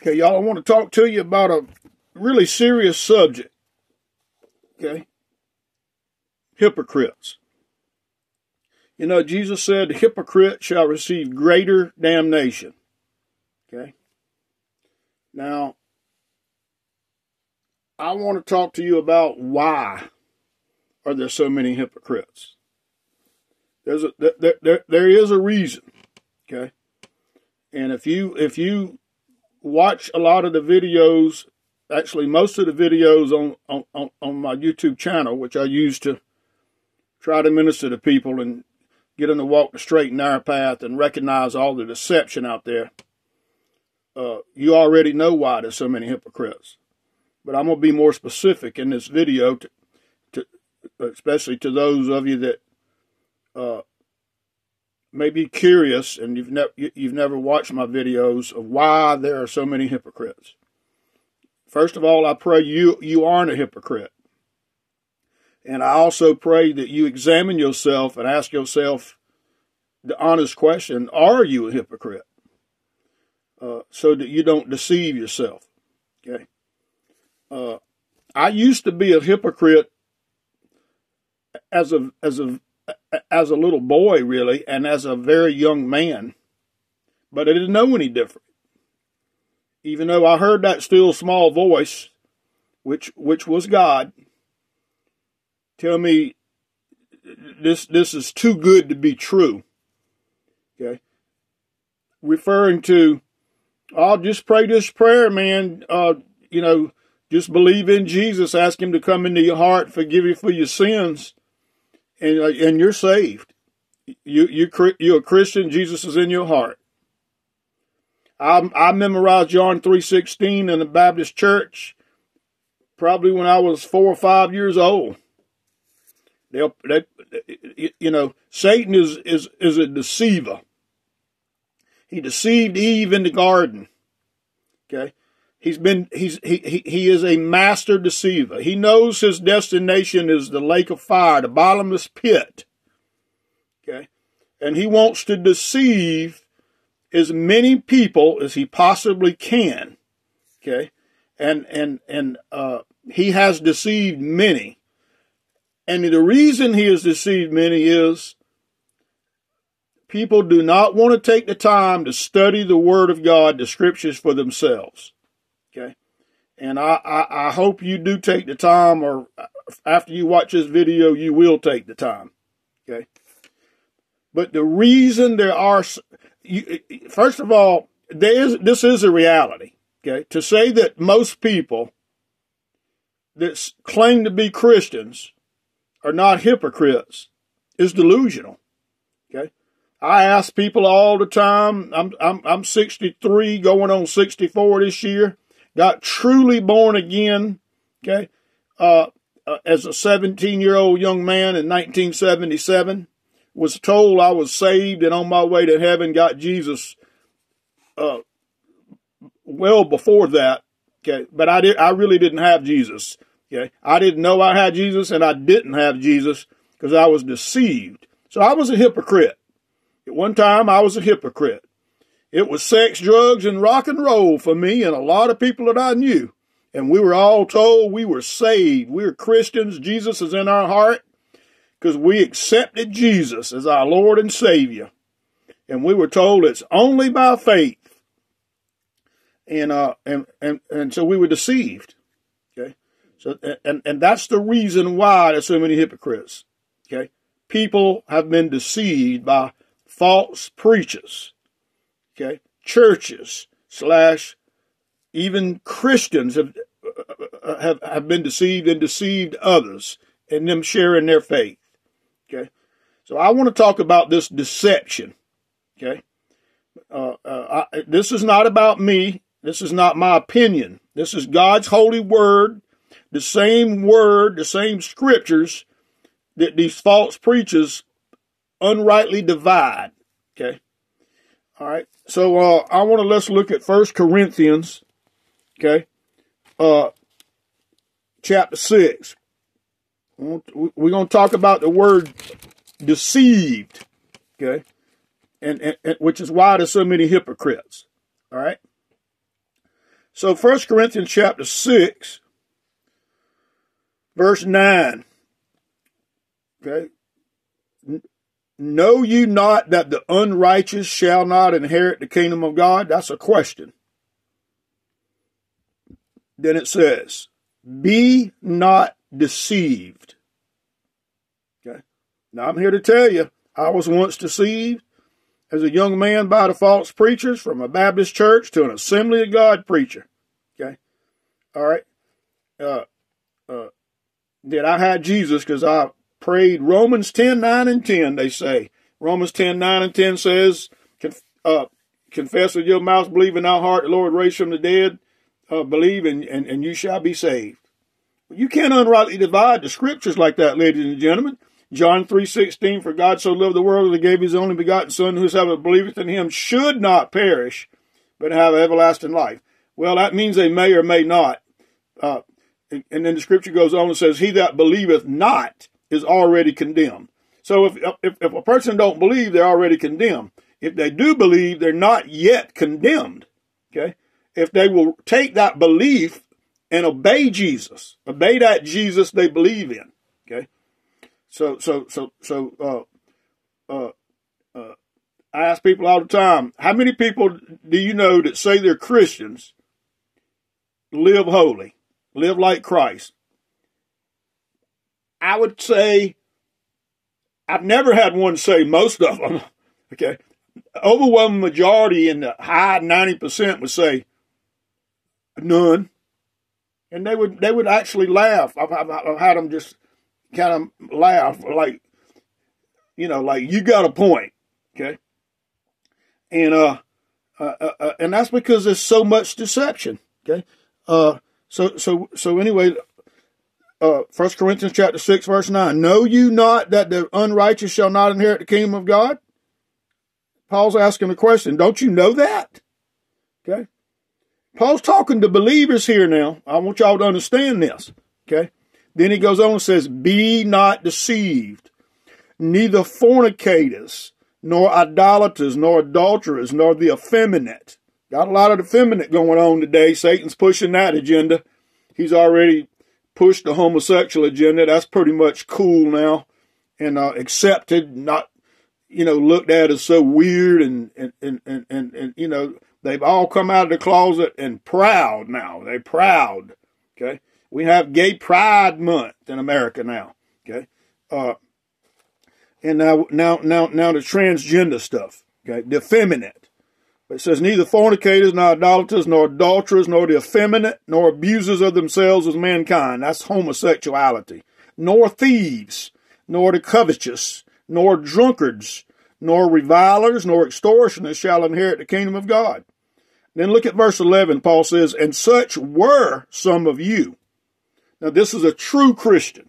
Okay, y'all, I want to talk to you about a really serious subject. Okay? Hypocrites. You know, Jesus said, the hypocrite shall receive greater damnation. Okay? Now, I want to talk to you about why are there so many hypocrites. There's a there, there, there is a reason. Okay? And if you if you watch a lot of the videos, actually most of the videos on, on, on my YouTube channel, which I use to try to minister to people and get them to walk the straight and narrow path and recognize all the deception out there, uh, you already know why there's so many hypocrites. But I'm going to be more specific in this video, to, to especially to those of you that uh, may be curious and you've never you've never watched my videos of why there are so many hypocrites. First of all, I pray you you aren't a hypocrite. And I also pray that you examine yourself and ask yourself the honest question, are you a hypocrite? Uh, so that you don't deceive yourself. Okay. Uh, I used to be a hypocrite as a as a as a little boy, really, and as a very young man, but I didn't know any different. Even though I heard that still small voice, which which was God, tell me this this is too good to be true. Okay, referring to, I'll just pray this prayer, man. Uh, you know, just believe in Jesus, ask Him to come into your heart, forgive you for your sins and uh, and you're saved. You you you're a Christian. Jesus is in your heart. I I memorized John three sixteen in the Baptist church, probably when I was four or five years old. They they you know Satan is is is a deceiver. He deceived Eve in the garden. Okay. He's been he's he, he he is a master deceiver. He knows his destination is the lake of fire, the bottomless pit. Okay? And he wants to deceive as many people as he possibly can. Okay? And and and uh, he has deceived many. And the reason he has deceived many is people do not want to take the time to study the Word of God, the Scriptures for themselves. And I, I, I hope you do take the time, or after you watch this video, you will take the time. Okay. But the reason there are, you, first of all, there is, this is a reality. Okay. To say that most people that claim to be Christians are not hypocrites is delusional. Okay. I ask people all the time. I'm I'm I'm 63, going on 64 this year got truly born again, okay, uh, uh, as a 17 year old young man in 1977, was told I was saved and on my way to heaven, got Jesus uh, well before that, okay, but I, did, I really didn't have Jesus, okay. I didn't know I had Jesus and I didn't have Jesus because I was deceived. So I was a hypocrite. At one time, I was a hypocrite. It was sex, drugs, and rock and roll for me and a lot of people that I knew. And we were all told we were saved. We are Christians. Jesus is in our heart because we accepted Jesus as our Lord and Savior. And we were told it's only by faith. And, uh, and, and, and so we were deceived. Okay. So, and, and that's the reason why there's so many hypocrites. Okay. People have been deceived by false preachers okay, churches slash even Christians have, have, have been deceived and deceived others in them sharing their faith. Okay. So I want to talk about this deception. Okay. Uh, uh, I, this is not about me. This is not my opinion. This is God's holy word, the same word, the same scriptures that these false preachers unrightly divide. Okay. All right. So uh, I want to let's look at First Corinthians, okay, uh, chapter six. We're going to talk about the word deceived, okay, and, and, and which is why there's so many hypocrites. All right. So First Corinthians chapter 6, verse 9. Okay. Know you not that the unrighteous shall not inherit the kingdom of God? That's a question. Then it says, Be not deceived. Okay. Now I'm here to tell you, I was once deceived as a young man by the false preachers from a Baptist church to an Assembly of God preacher. Okay. All right. Uh, uh, did I had Jesus because I prayed Romans 10, 9 and 10, they say. Romans 10, 9 and 10 says, uh, confess with your mouth, believe in our heart, the Lord raised from the dead, uh, believe and, and, and you shall be saved. You can't unrightly divide the scriptures like that, ladies and gentlemen. John 3.16, for God so loved the world that he gave his only begotten Son, whosoever believeth in him should not perish, but have everlasting life. Well, that means they may or may not. Uh, and then the scripture goes on and says, he that believeth not is already condemned. So if, if, if a person don't believe, they're already condemned. If they do believe, they're not yet condemned. Okay. If they will take that belief and obey Jesus, obey that Jesus they believe in. Okay. So, so, so, so, uh, uh, uh, I ask people all the time, how many people do you know that say they're Christians, live holy, live like Christ? I would say I've never had one say most of them. Okay. Overwhelming majority in the high 90% would say none. And they would, they would actually laugh. I've, I've, I've had them just kind of laugh like, you know, like you got a point. Okay. And, uh, uh, uh, uh and that's because there's so much deception. Okay. Uh, so, so, so anyway, uh, 1 Corinthians chapter 6, verse 9. Know you not that the unrighteous shall not inherit the kingdom of God? Paul's asking the question. Don't you know that? Okay. Paul's talking to believers here now. I want y'all to understand this. Okay. Then he goes on and says, Be not deceived, neither fornicators, nor idolaters, nor adulterers, nor the effeminate. Got a lot of the effeminate going on today. Satan's pushing that agenda. He's already push the homosexual agenda. That's pretty much cool now and uh, accepted, not, you know, looked at as so weird and, and, and, and, and, and, you know, they've all come out of the closet and proud now. They're proud. Okay. We have gay pride month in America now. Okay. Uh, and now, now, now, now the transgender stuff. Okay. The effeminate. It says, Neither fornicators, nor idolaters, nor adulterers, nor the effeminate, nor abusers of themselves as mankind. That's homosexuality. Nor thieves, nor the covetous, nor drunkards, nor revilers, nor extortioners shall inherit the kingdom of God. Then look at verse 11. Paul says, And such were some of you. Now, this is a true Christian.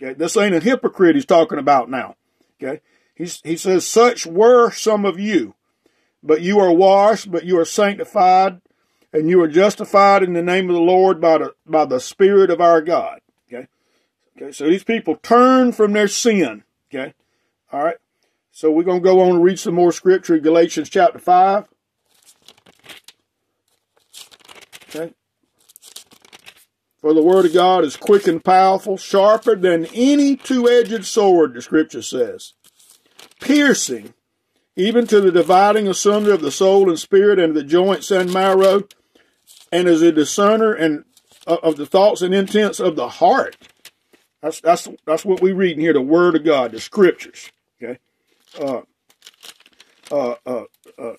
Okay, this ain't a hypocrite he's talking about now. Okay, he's, he says, Such were some of you but you are washed, but you are sanctified, and you are justified in the name of the Lord by the by the Spirit of our God. Okay. Okay, so these people turn from their sin. Okay. All right. So we're going to go on and read some more scripture, Galatians chapter 5. Okay. For the word of God is quick and powerful, sharper than any two-edged sword, the scripture says, piercing even to the dividing asunder of the soul and spirit and the joints and marrow, and is a discerner and uh, of the thoughts and intents of the heart. That's that's that's what we read in here, the Word of God, the Scriptures. Okay, uh, uh, uh, uh,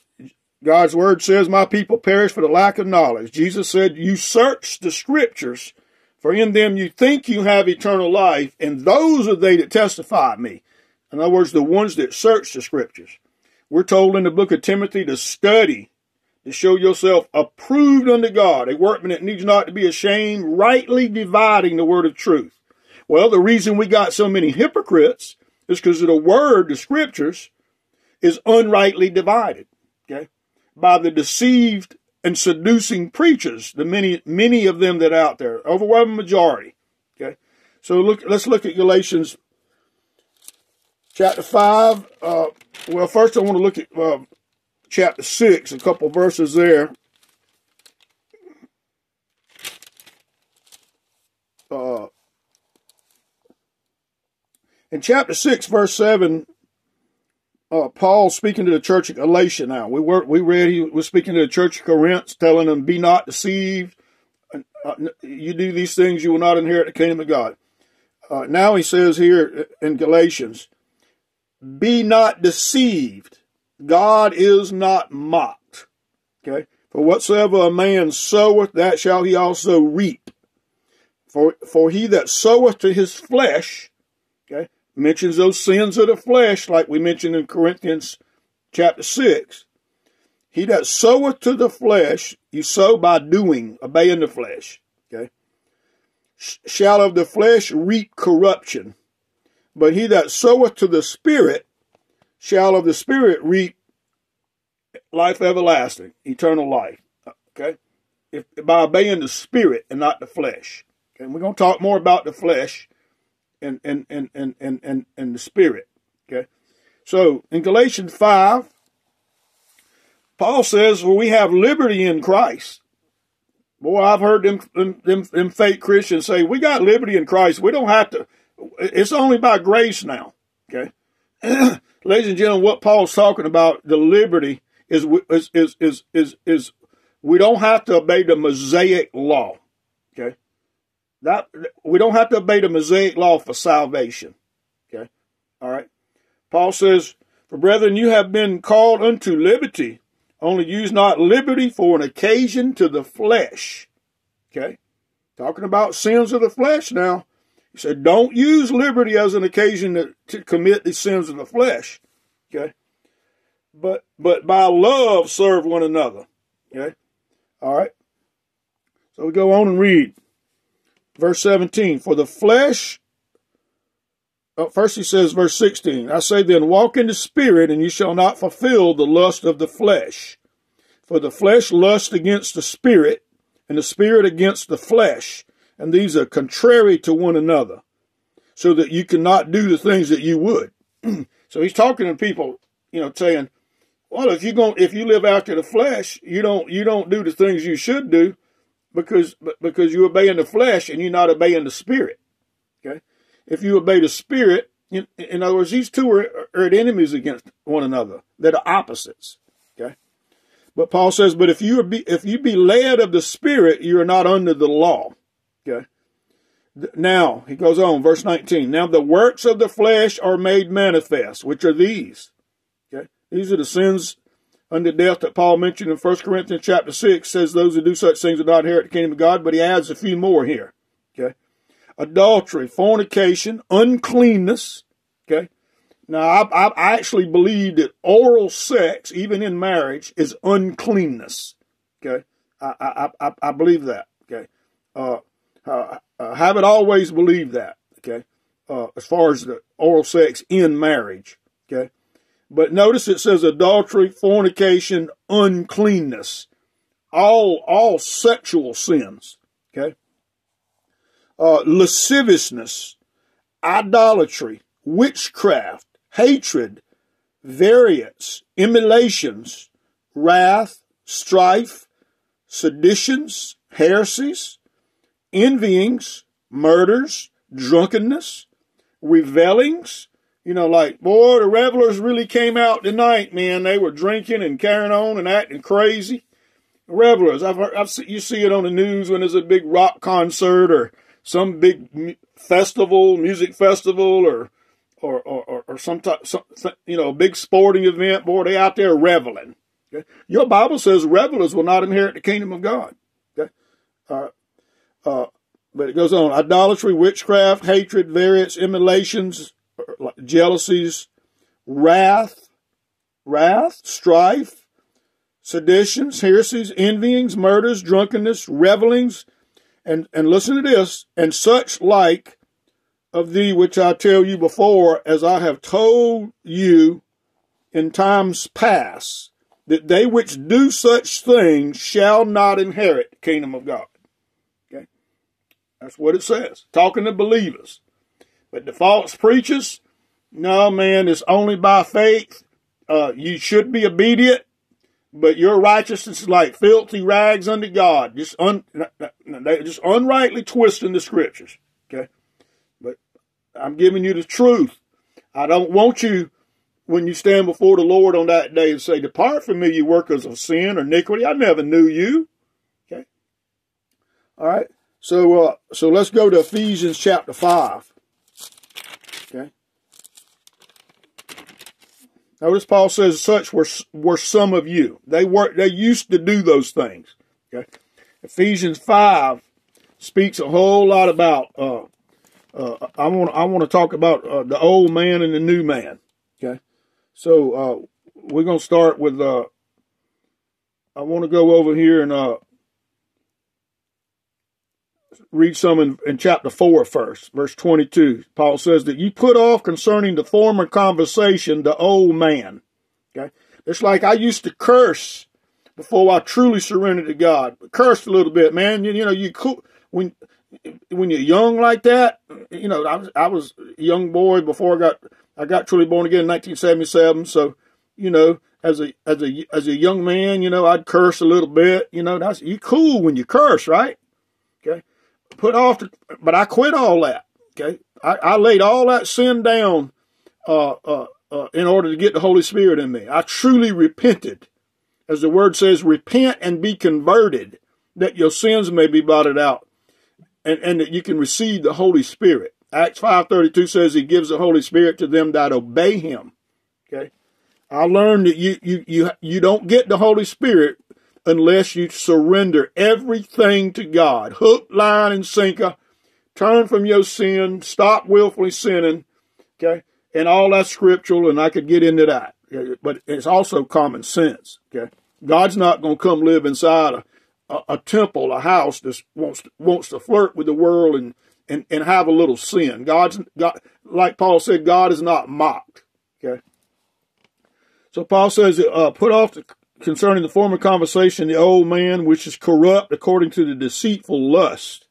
God's Word says, "My people perish for the lack of knowledge." Jesus said, "You search the Scriptures, for in them you think you have eternal life, and those are they that testify of me." In other words, the ones that search the Scriptures. We're told in the book of Timothy to study, to show yourself approved unto God, a workman that needs not to be ashamed, rightly dividing the word of truth. Well, the reason we got so many hypocrites is because of the word, the scriptures, is unrightly divided, okay, by the deceived and seducing preachers, the many, many of them that are out there, overwhelming majority, okay. So look, let's look at Galatians chapter 5. Uh, well, first I want to look at uh, chapter 6, a couple verses there. uh, in chapter 6, verse 7, uh, Paul speaking to the church of Galatia now. We were, we read he was speaking to the church of Corinth, telling them, Be not deceived. Uh, you do these things, you will not inherit the kingdom of God. Uh, now he says here in Galatians, Be not deceived. God is not mocked. Okay? For whatsoever a man soweth, that shall he also reap. For, for he that soweth to his flesh, okay, mentions those sins of the flesh, like we mentioned in Corinthians chapter 6. He that soweth to the flesh, you sow by doing, obeying the flesh, okay, shall of the flesh reap corruption. But he that soweth to the Spirit shall of the Spirit reap life everlasting, eternal life. Okay? If, by obeying the Spirit and not the flesh. Okay? And we're going to talk more about the flesh and, and, and, and, and, and, and the Spirit. Okay? So in Galatians 5, Paul says, well, we have liberty in Christ. Boy, I've heard them, them, them, them fake Christians say, we got liberty in Christ. We don't have to, it's only by grace now. Okay? Ladies and gentlemen, what Paul's talking about, the liberty is, is, is, is, is, is we don't have to obey the Mosaic law. Okay? That we don't have to obey the Mosaic law for salvation. Okay? All right. Paul says, For brethren, you have been called unto liberty, only use not liberty for an occasion to the flesh. Okay? Talking about sins of the flesh now. He said, Don't use liberty as an occasion to, to commit the sins of the flesh. Okay? But but by love serve one another. Okay? All right. So we go on and read verse 17. For the flesh, oh, first he says, verse 16, I say then, walk in the spirit, and you shall not fulfill the lust of the flesh. For the flesh lusts against the spirit, and the spirit against the flesh, and these are contrary to one another, so that you cannot do the things that you would. so he's talking to people, you know, saying, well, if you go, if you live after the flesh, you don't you don't do the things you should do because because you obey in the flesh and you're not obeying the spirit. Okay, if you obey the spirit, in, in other words, these two are, are enemies against one another. They're the opposites. Okay, but Paul says, but if you be if you be led of the spirit, you are not under the law. Okay. Now, he goes on, verse 19. Now the works of the flesh are made manifest, which are these Okay. these are the sins unto death that Paul mentioned in 1 Corinthians chapter 6 says those who do such things will not inherit the kingdom of God, but he adds a few more here. Okay. Adultery, fornication, uncleanness. Okay. Now, I, I actually believe that oral sex, even in marriage, is uncleanness. Okay. I, I, I, I believe that. Okay. Uh, uh, I haven't always believed that. Okay. Uh, as far as the oral sex in marriage. Okay. But notice it says adultery, fornication, uncleanness, all all sexual sins. Okay, uh, lasciviousness, idolatry, witchcraft, hatred, variance, emulations, wrath, strife, seditions, heresies, envyings, murders, drunkenness, revelings, you know, like, boy, the revelers really came out tonight, man. They were drinking and carrying on and acting crazy. Revelers, I've, heard, I've you see it on the news when there's a big rock concert or some big festival, music festival, or or or, or some type, some, you know, big sporting event. Boy, they out there reveling. Okay? Your Bible says revelers will not inherit the kingdom of God. Okay, uh, uh, but it goes on: idolatry, witchcraft, hatred, variance, emulations, jealousies, wrath, wrath, strife, seditions, heresies, envyings, murders, drunkenness, revelings, and, and listen to this, and such like of thee which I tell you before, as I have told you in times past, that they which do such things shall not inherit the kingdom of God. That's what it says. Talking to believers. But the false preachers, no, man, it's only by faith. Uh, you should be obedient, but your righteousness is like filthy rags unto God. Just un, just unrightly twisting the scriptures. Okay, but I'm giving you the truth. I don't want you when you stand before the Lord on that day and say, "Depart from me, you workers of sin or iniquity. I never knew you." Okay. All right. So, uh, so let's go to Ephesians chapter five. Okay. Notice Paul says, "Such were were some of you. They were they used to do those things." Okay. Ephesians five speaks a whole lot about. Uh, uh, I want I want to talk about uh, the old man and the new man. Okay. So uh, we're gonna start with. Uh, I want to go over here and uh, read some in, in chapter 4 first, verse 22. Paul says that you put off concerning the former conversation the old man. Okay. It's like I used to curse before I truly surrendered to God. Cursed a little bit, man. You, you know, you cool when when you're young like that. You know, I was I was a young boy before I got I got truly born again in 1977. So, you know, as a as a as a young man, you know, I'd curse a little bit. You know, that's you cool when you curse, right? Okay put off, the, but I quit all that. Okay, I, I laid all that sin down uh, uh, uh, in order to get the Holy Spirit in me. I truly repented, as the word says, repent and be converted, that your sins may be blotted out, and, and that you can receive the Holy Spirit. Acts five thirty two says He gives the Holy Spirit to them that obey Him. Okay, I learned that you you you you don't get the Holy Spirit unless you surrender everything to God. Hook, line, and sinker. Turn from your sin. Stop willfully sinning. Okay. And all that's scriptural, and I could get into that. But it's also common sense. Okay. God's not going to come live inside a, a, a, temple, a house that wants to, wants to flirt with the world and, and, and have a little sin. God's God, like Paul said, God is not mocked. Okay. So Paul says, uh, put off the concerning the former conversation, the old man, which is corrupt according to the deceitful lust.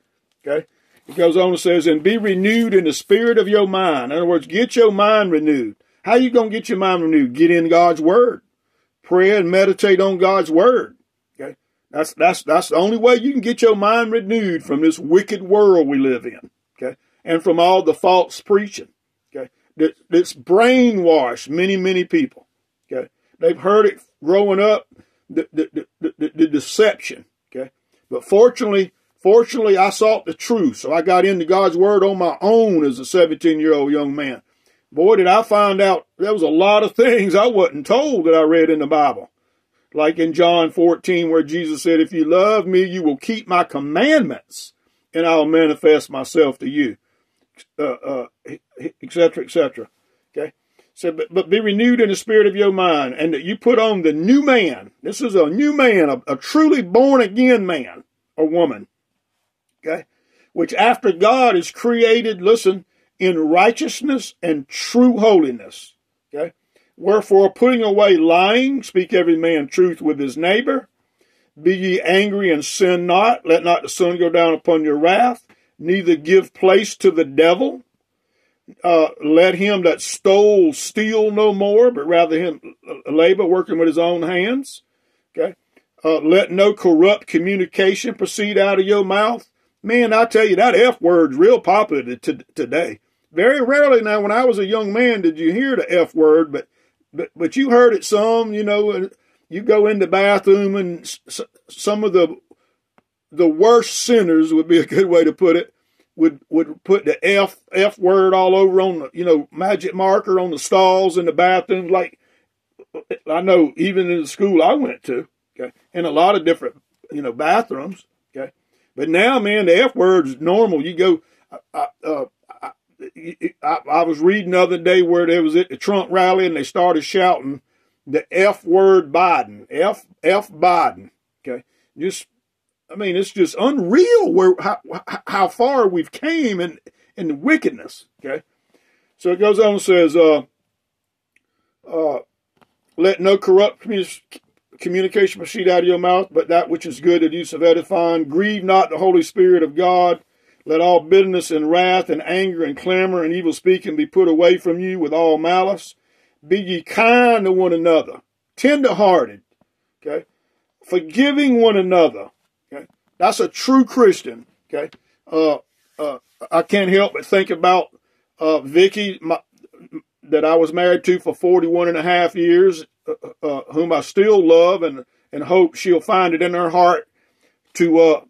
Okay? It goes on and says, and be renewed in the spirit of your mind. In other words, get your mind renewed. How you to get your mind renewed? Get in God's word. Pray and meditate on God's word. Okay? That's, that's, that's the only way you can get your mind renewed from this wicked world we live in. Okay? And from all the false preaching. Okay? That, that's brainwashed many, many people. Okay? They've heard it growing up, the, the, the, the, deception. Okay. But fortunately, fortunately, I sought the truth. So I got into God's word on my own as a 17 year old young man. Boy, did I find out there was a lot of things I wasn't told that I read in the Bible. Like in John 14, where Jesus said, If you love me, you will keep my commandments, and I'll manifest myself to you, uh, uh, et cetera, et cetera. Okay. So, but, but be renewed in the spirit of your mind, and that you put on the new man. This is a new man, a, a truly born again man or woman. Okay? Which after God is created, listen, in righteousness and true holiness. Okay? Wherefore, putting away lying, speak every man truth with his neighbor. Be ye angry and sin not. Let not the sun go down upon your wrath. Neither give place to the devil uh, let him that stole steal no more, but rather him uh, labor working with his own hands. Okay. Uh, let no corrupt communication proceed out of your mouth. Man, I tell you, that F word's real popular to, today. Very rarely now, when I was a young man, did you hear the F word, but, but, but you heard it some, you know, you go in the bathroom and some of the, the worst sinners would be a good way to put it would would put the F F word all over on the you know magic marker on the stalls in the bathrooms. Like I know even in the school I went to, okay, in a lot of different you know bathrooms, okay. But now, man, the F word is normal. You go. I, uh, I, I, I was reading the other day where there was at the Trump rally and they started shouting the F word Biden, F F Biden. Okay, just I mean, it's just unreal where how, how far we've came in in wickedness. Okay, so it goes on and says, uh, uh, "Let no corrupt communication proceed out of your mouth, but that which is good, the use of edifying. Grieve not the Holy Spirit of God. Let all bitterness and wrath and anger and clamor and evil speaking be put away from you with all malice. Be ye kind to one another, tender hearted, okay, forgiving one another." That's a true Christian. Okay. Uh, uh, I can't help but think about uh, Vicky, my, that I was married to for 41 and a half years, uh, uh, whom I still love and, and hope she'll find it in her heart to, uh,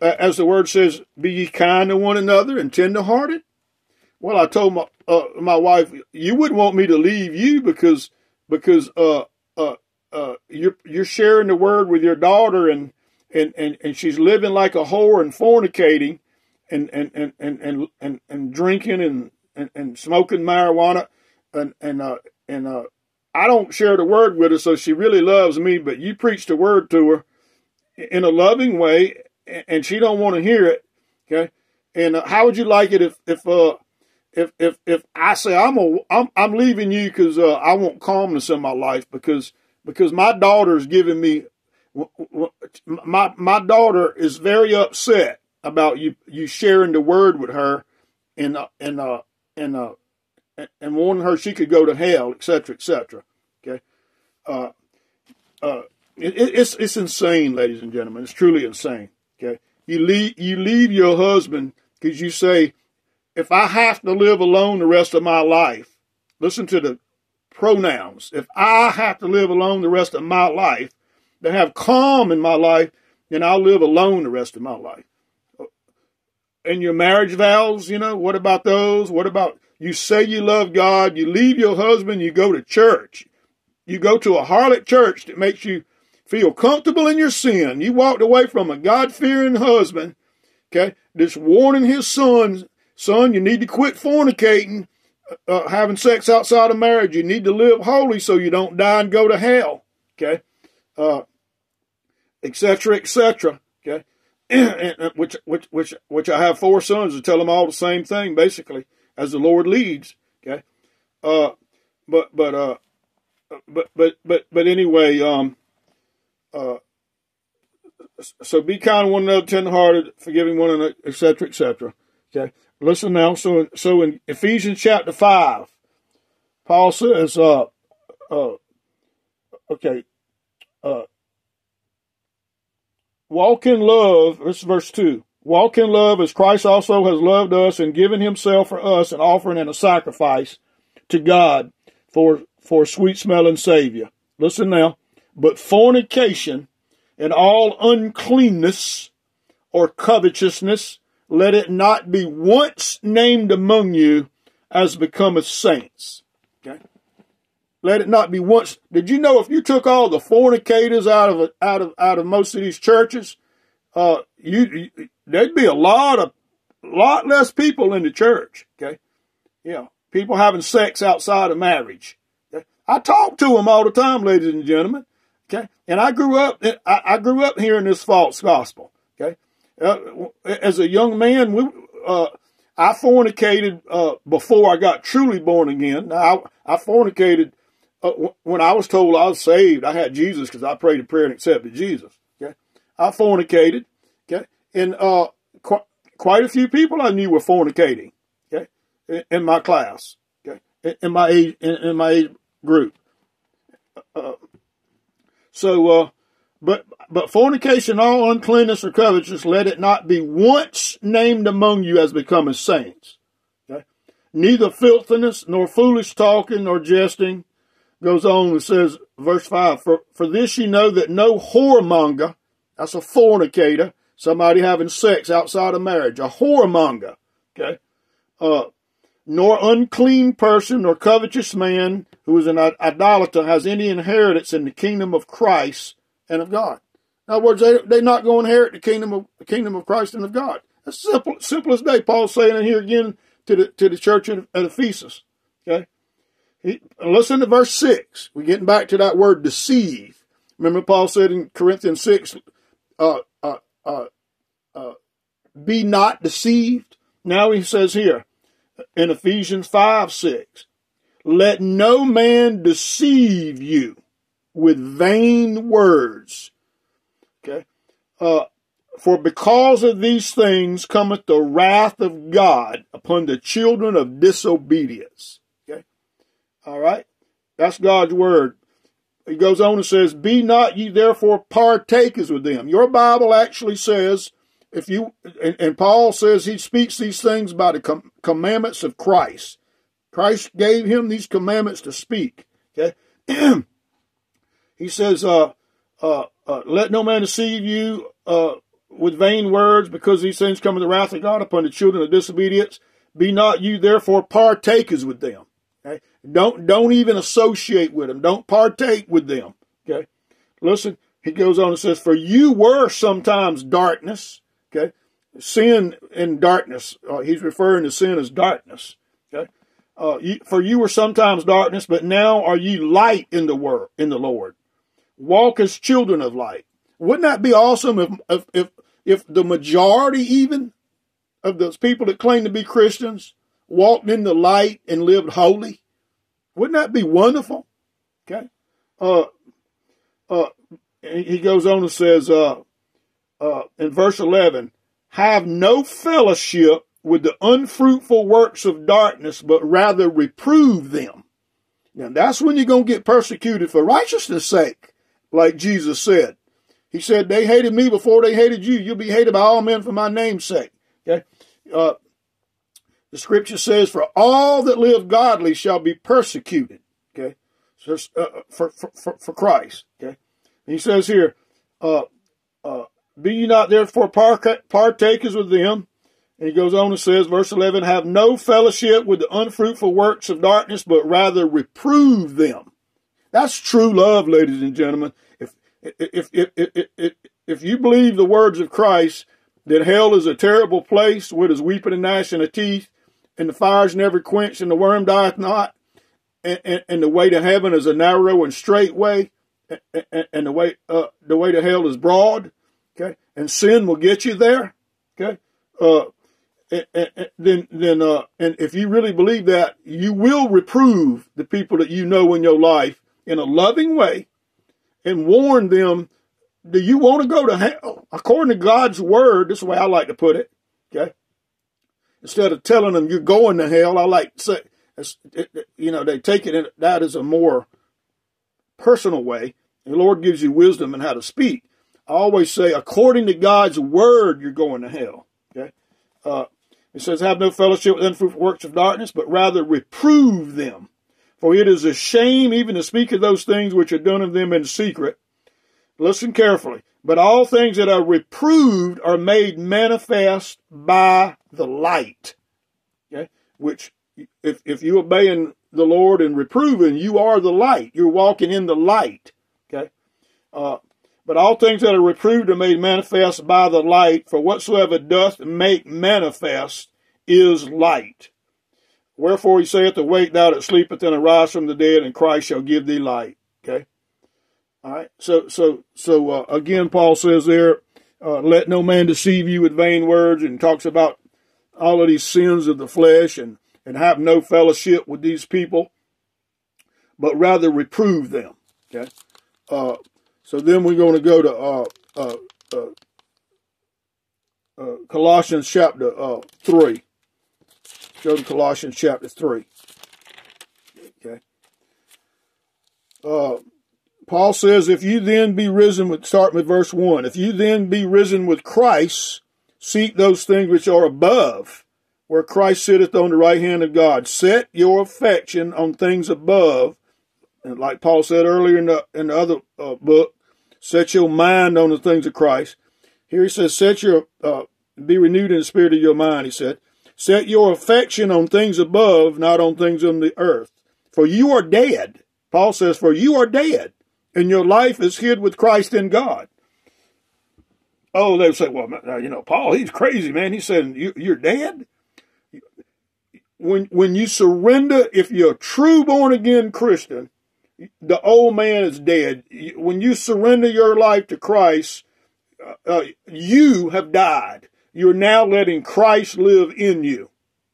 as the word says, be ye kind to one another and tenderhearted. Well, I told my uh, my wife, you wouldn't want me to leave you because because uh, uh, uh, you're you're sharing the word with your daughter and and, and, and she's living like a whore and fornicating and and and and and, and, and drinking and, and, and smoking marijuana and and uh, and uh, I don't share the word with her, so she really loves me. But you preach the word to her in a loving way, and she don't want to hear it. Okay, and uh, how would you like it if if uh if if if I say I'm a I'm I'm leaving you because uh, I want calmness in my life because because my daughter's giving me my my daughter is very upset about you you sharing the word with her and uh, and uh and uh and warning her she could go to hell etc etc okay? Uh uh it, it's it's insane ladies and gentlemen. It's truly insane. Okay? You leave you leave your husband because you say if I have to live alone the rest of my life listen to the pronouns. If I have to live alone the rest of my life to have calm in my life, then I'll live alone the rest of my life. And your marriage vows, you know, what about those? What about you say you love God, you leave your husband, you go to church. You go to a harlot church that makes you feel comfortable in your sin. You walked away from a God fearing husband, okay, just warning his son, son, you need to quit fornicating, uh, having sex outside of marriage. You need to live holy so you don't die and go to hell, okay? Uh, etc., etc. Okay, which which which which I have four sons to tell them all the same thing, basically, as the Lord leads. Okay, uh, but but uh, but but but but anyway, um, uh, so be kind one another, tenderhearted, forgiving one another, etc., etc. Okay, listen now. So so in Ephesians chapter five, Paul says, uh, uh, okay, uh Walk in love, this is verse 2. Walk in love as Christ also has loved us and given himself for us an offering and a sacrifice to God for, for sweet smelling Savior. Listen now. But fornication and all uncleanness or covetousness, let it not be once named among you as becometh saints. Okay. Let it not be once. Did you know if you took all the fornicators out of out of out of most of these churches, uh, you, you there'd be a lot of lot less people in the church. Okay, yeah, people having sex outside of marriage. I talk to them all the time, ladies and gentlemen. Okay, and I grew up I, I grew up hearing this false gospel. Okay, uh, as a young man, we uh, I fornicated uh, before I got truly born again. Now I, I fornicated when I was told I was saved, I had Jesus because I prayed a prayer and accepted Jesus. Okay, I fornicated. Okay, and uh, qu- quite a few people I knew were fornicating. Okay, in, in my class. Okay, in, in my age in, in, my age group. Uh, so, uh, but but fornication, all uncleanness or covetousness, let it not be once named among you as becoming saints. Okay, neither filthiness nor foolish talking nor jesting goes on and says, verse 5, For, for this you know that no whoremonger, that's a fornicator, somebody having sex outside of marriage, a whoremonger, okay, uh, nor unclean person, nor covetous man who is an idolater has any inheritance in the kingdom of Christ and of God. In other words, they, they're not going to inherit the kingdom of the kingdom of Christ and of God. That's simple, simple as day. Paul's saying it here again to the to the church at Ephesus. Okay, listen to verse 6. We're getting back to that word deceive. Remember, Paul said in Corinthians 6, uh, uh, uh, uh, be not deceived. Now he says here in Ephesians 5 6, let no man deceive you with vain words. Okay. Uh, for because of these things cometh the wrath of God upon the children of disobedience. All right? That's God's word. he goes on and says, Be not ye therefore partakers with them. Your Bible actually says, if you, and, and Paul says he speaks these things by the com- commandments of Christ. Christ gave him these commandments to speak. Okay. he says, uh, uh, uh, let no man deceive you, uh, with vain words, because these things come in the wrath of God upon the children of disobedience. Be not you therefore partakers with them. Okay? Don't don't even associate with them. Don't partake with them. Okay. Listen, he goes on and says, For you were sometimes darkness. Okay. Sin and darkness. Uh, he's referring to sin as darkness. Okay. Uh, you, for you were sometimes darkness, but now are ye light in the world, in the Lord. Walk as children of light. Wouldn't that be awesome if, if, if, if the majority even of those people that claim to be Christians walked in the light and lived holy? Wouldn't that be wonderful? Okay. Uh, uh, he goes on and says, uh, uh, in verse 11, have no fellowship with the unfruitful works of darkness, but rather reprove them. Now that's when you're going to get persecuted for righteousness' sake, like Jesus said. He said, they hated me before they hated you. You'll be hated by all men for my name's sake. Okay. Uh, the scripture says, for all that live godly shall be persecuted. Okay. So, uh, for, for, for Christ. Okay. And he says here, uh, uh, be ye not therefore partakers with them. And he goes on and says, verse 11, have no fellowship with the unfruitful works of darkness, but rather reprove them. That's true love, ladies and gentlemen if, if, if, if, if you believe the words of Christ, that hell is a terrible place where there's weeping and gnashing of teeth, and the fire's never quenched, and the worm dieth not, and, and, and the way to heaven is a narrow and straight way, and, and the way uh, the way to hell is broad, okay, and sin will get you there, okay. Uh, then then uh, and if you really believe that, you will reprove the people that you know in your life in a loving way, and warn them, do you want to go to hell? According to God's word, this is the way I like to put it, okay? Instead of telling them you're going to hell, I like say, you know, they take it in, that as a more personal way. The Lord gives you wisdom in how to speak. I always say, according to God's word, you're going to hell. Okay. Uh, it says, have no fellowship with unfruitful works of darkness, but rather reprove them. For it is a shame even to speak of those things which are done of them in secret. Listen carefully. But all things that are reproved are made manifest by the light. Okay? Which, if, if you obeying the Lord and reproving, you are the light. You're walking in the light. Okay? Uh, but all things that are reproved are made manifest by the light, for whatsoever doth make manifest is light. Wherefore he saith, Awake thou that sleepeth, and arise from the dead, and Christ shall give thee light. Okay? All right. So, so, so uh, again, Paul says there, uh, let no man deceive you with vain words, and talks about all of these sins of the flesh, and and have no fellowship with these people, but rather reprove them. Okay. Uh, so then we're going to go to uh, uh, uh, uh Colossians chapter uh, three. Go to Colossians chapter 3. Okay. Paul says, if you then be risen with, start with verse 1, if you then be risen with Christ, seek those things which are above, where Christ sitteth on the right hand of God. Set your affection on things above, and like Paul said earlier in the, in the other uh, book, set your mind on the things of Christ. Here he says, set your, uh, be renewed in the spirit of your mind, he said. Set your affection on things above, not on things on the earth. For you are dead. Paul says, For you are dead, and your life is hid with Christ in God. Oh, they'll say, Well, you know, Paul, he's crazy, man. He said, You're dead? When, when you surrender, if you're a true born again Christian, the old man is dead. When you surrender your life to Christ, uh, uh you have died you're now letting Christ live in you.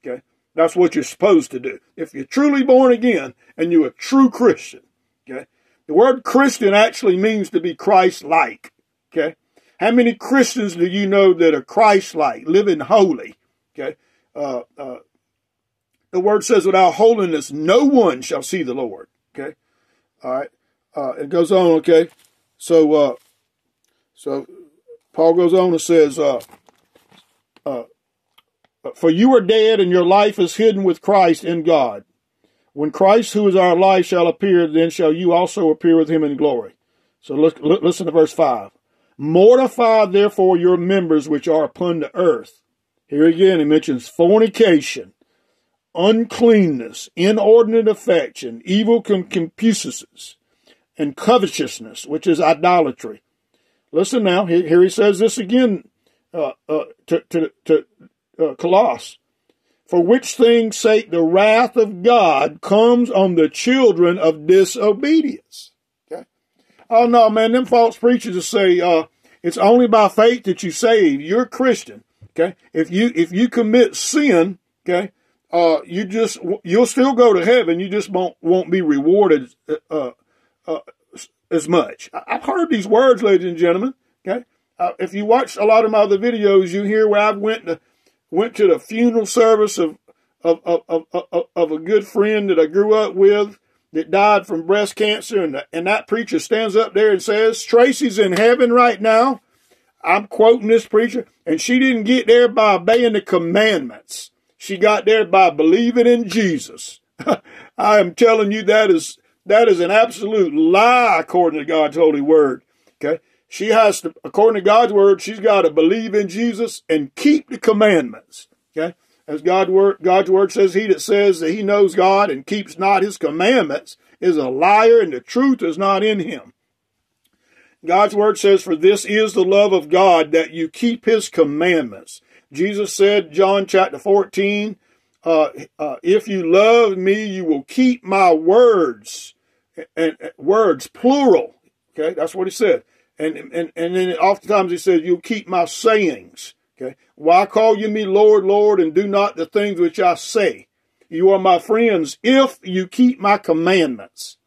Okay? That's what you're supposed to do. If you're truly born again and you're a true Christian, okay? The word Christian actually means to be Christ-like. Okay? How many Christians do you know that are Christ-like, living holy? Okay? Uh, uh, the word says, without holiness, no one shall see the Lord. Okay? All right. uh, it goes on, okay? So, uh, so Paul goes on and says, uh, uh, For you are dead, and your life is hidden with Christ in God. When Christ, who is our life, shall appear, then shall you also appear with him in glory. So look, look, listen to verse 5. Mortify therefore your members which are upon the earth. Here again, he mentions fornication, uncleanness, inordinate affection, evil concupiscences, and covetousness, which is idolatry. Listen now, here he says this again uh, uh, to, to, to uh, Colossus. For which things sake the wrath of God comes on the children of disobedience. Okay? Oh no, man, them false preachers will say, uh, it's only by faith that you save. You're a Christian. Okay. If you, if you commit sin, okay, uh, you just, you'll still go to heaven. You just won't, won't be rewarded, uh, uh, as much. I've heard these words, ladies and gentlemen. Okay. Uh, if you watch a lot of my other videos, you hear where I've went to, went to the funeral service of, of, of, of, of, a good friend that I grew up with that died from breast cancer. And, and that preacher stands up there and says, Tracy's in heaven right now. I'm quoting this preacher, and she didn't get there by obeying the commandments. She got there by believing in Jesus. I am telling you that is that is an absolute lie according to God's holy word. Okay. She has to, according to God's word, she's got to believe in Jesus and keep the commandments. Okay. As God word, God's word says, he that says that he knows God and keeps not his commandments is a liar and the truth is not in him. God's word says, for this is the love of God that you keep his commandments. Jesus said, John chapter 14, uh, uh, if you love me, you will keep my words and, and words plural. Okay. That's what he said. And, and, and then oftentimes he says, you'll keep my sayings. Okay. Why call you me Lord, Lord, and do not the things which I say? You are my friends if you keep my commandments.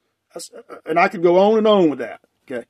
And I could go on and on with that. Okay.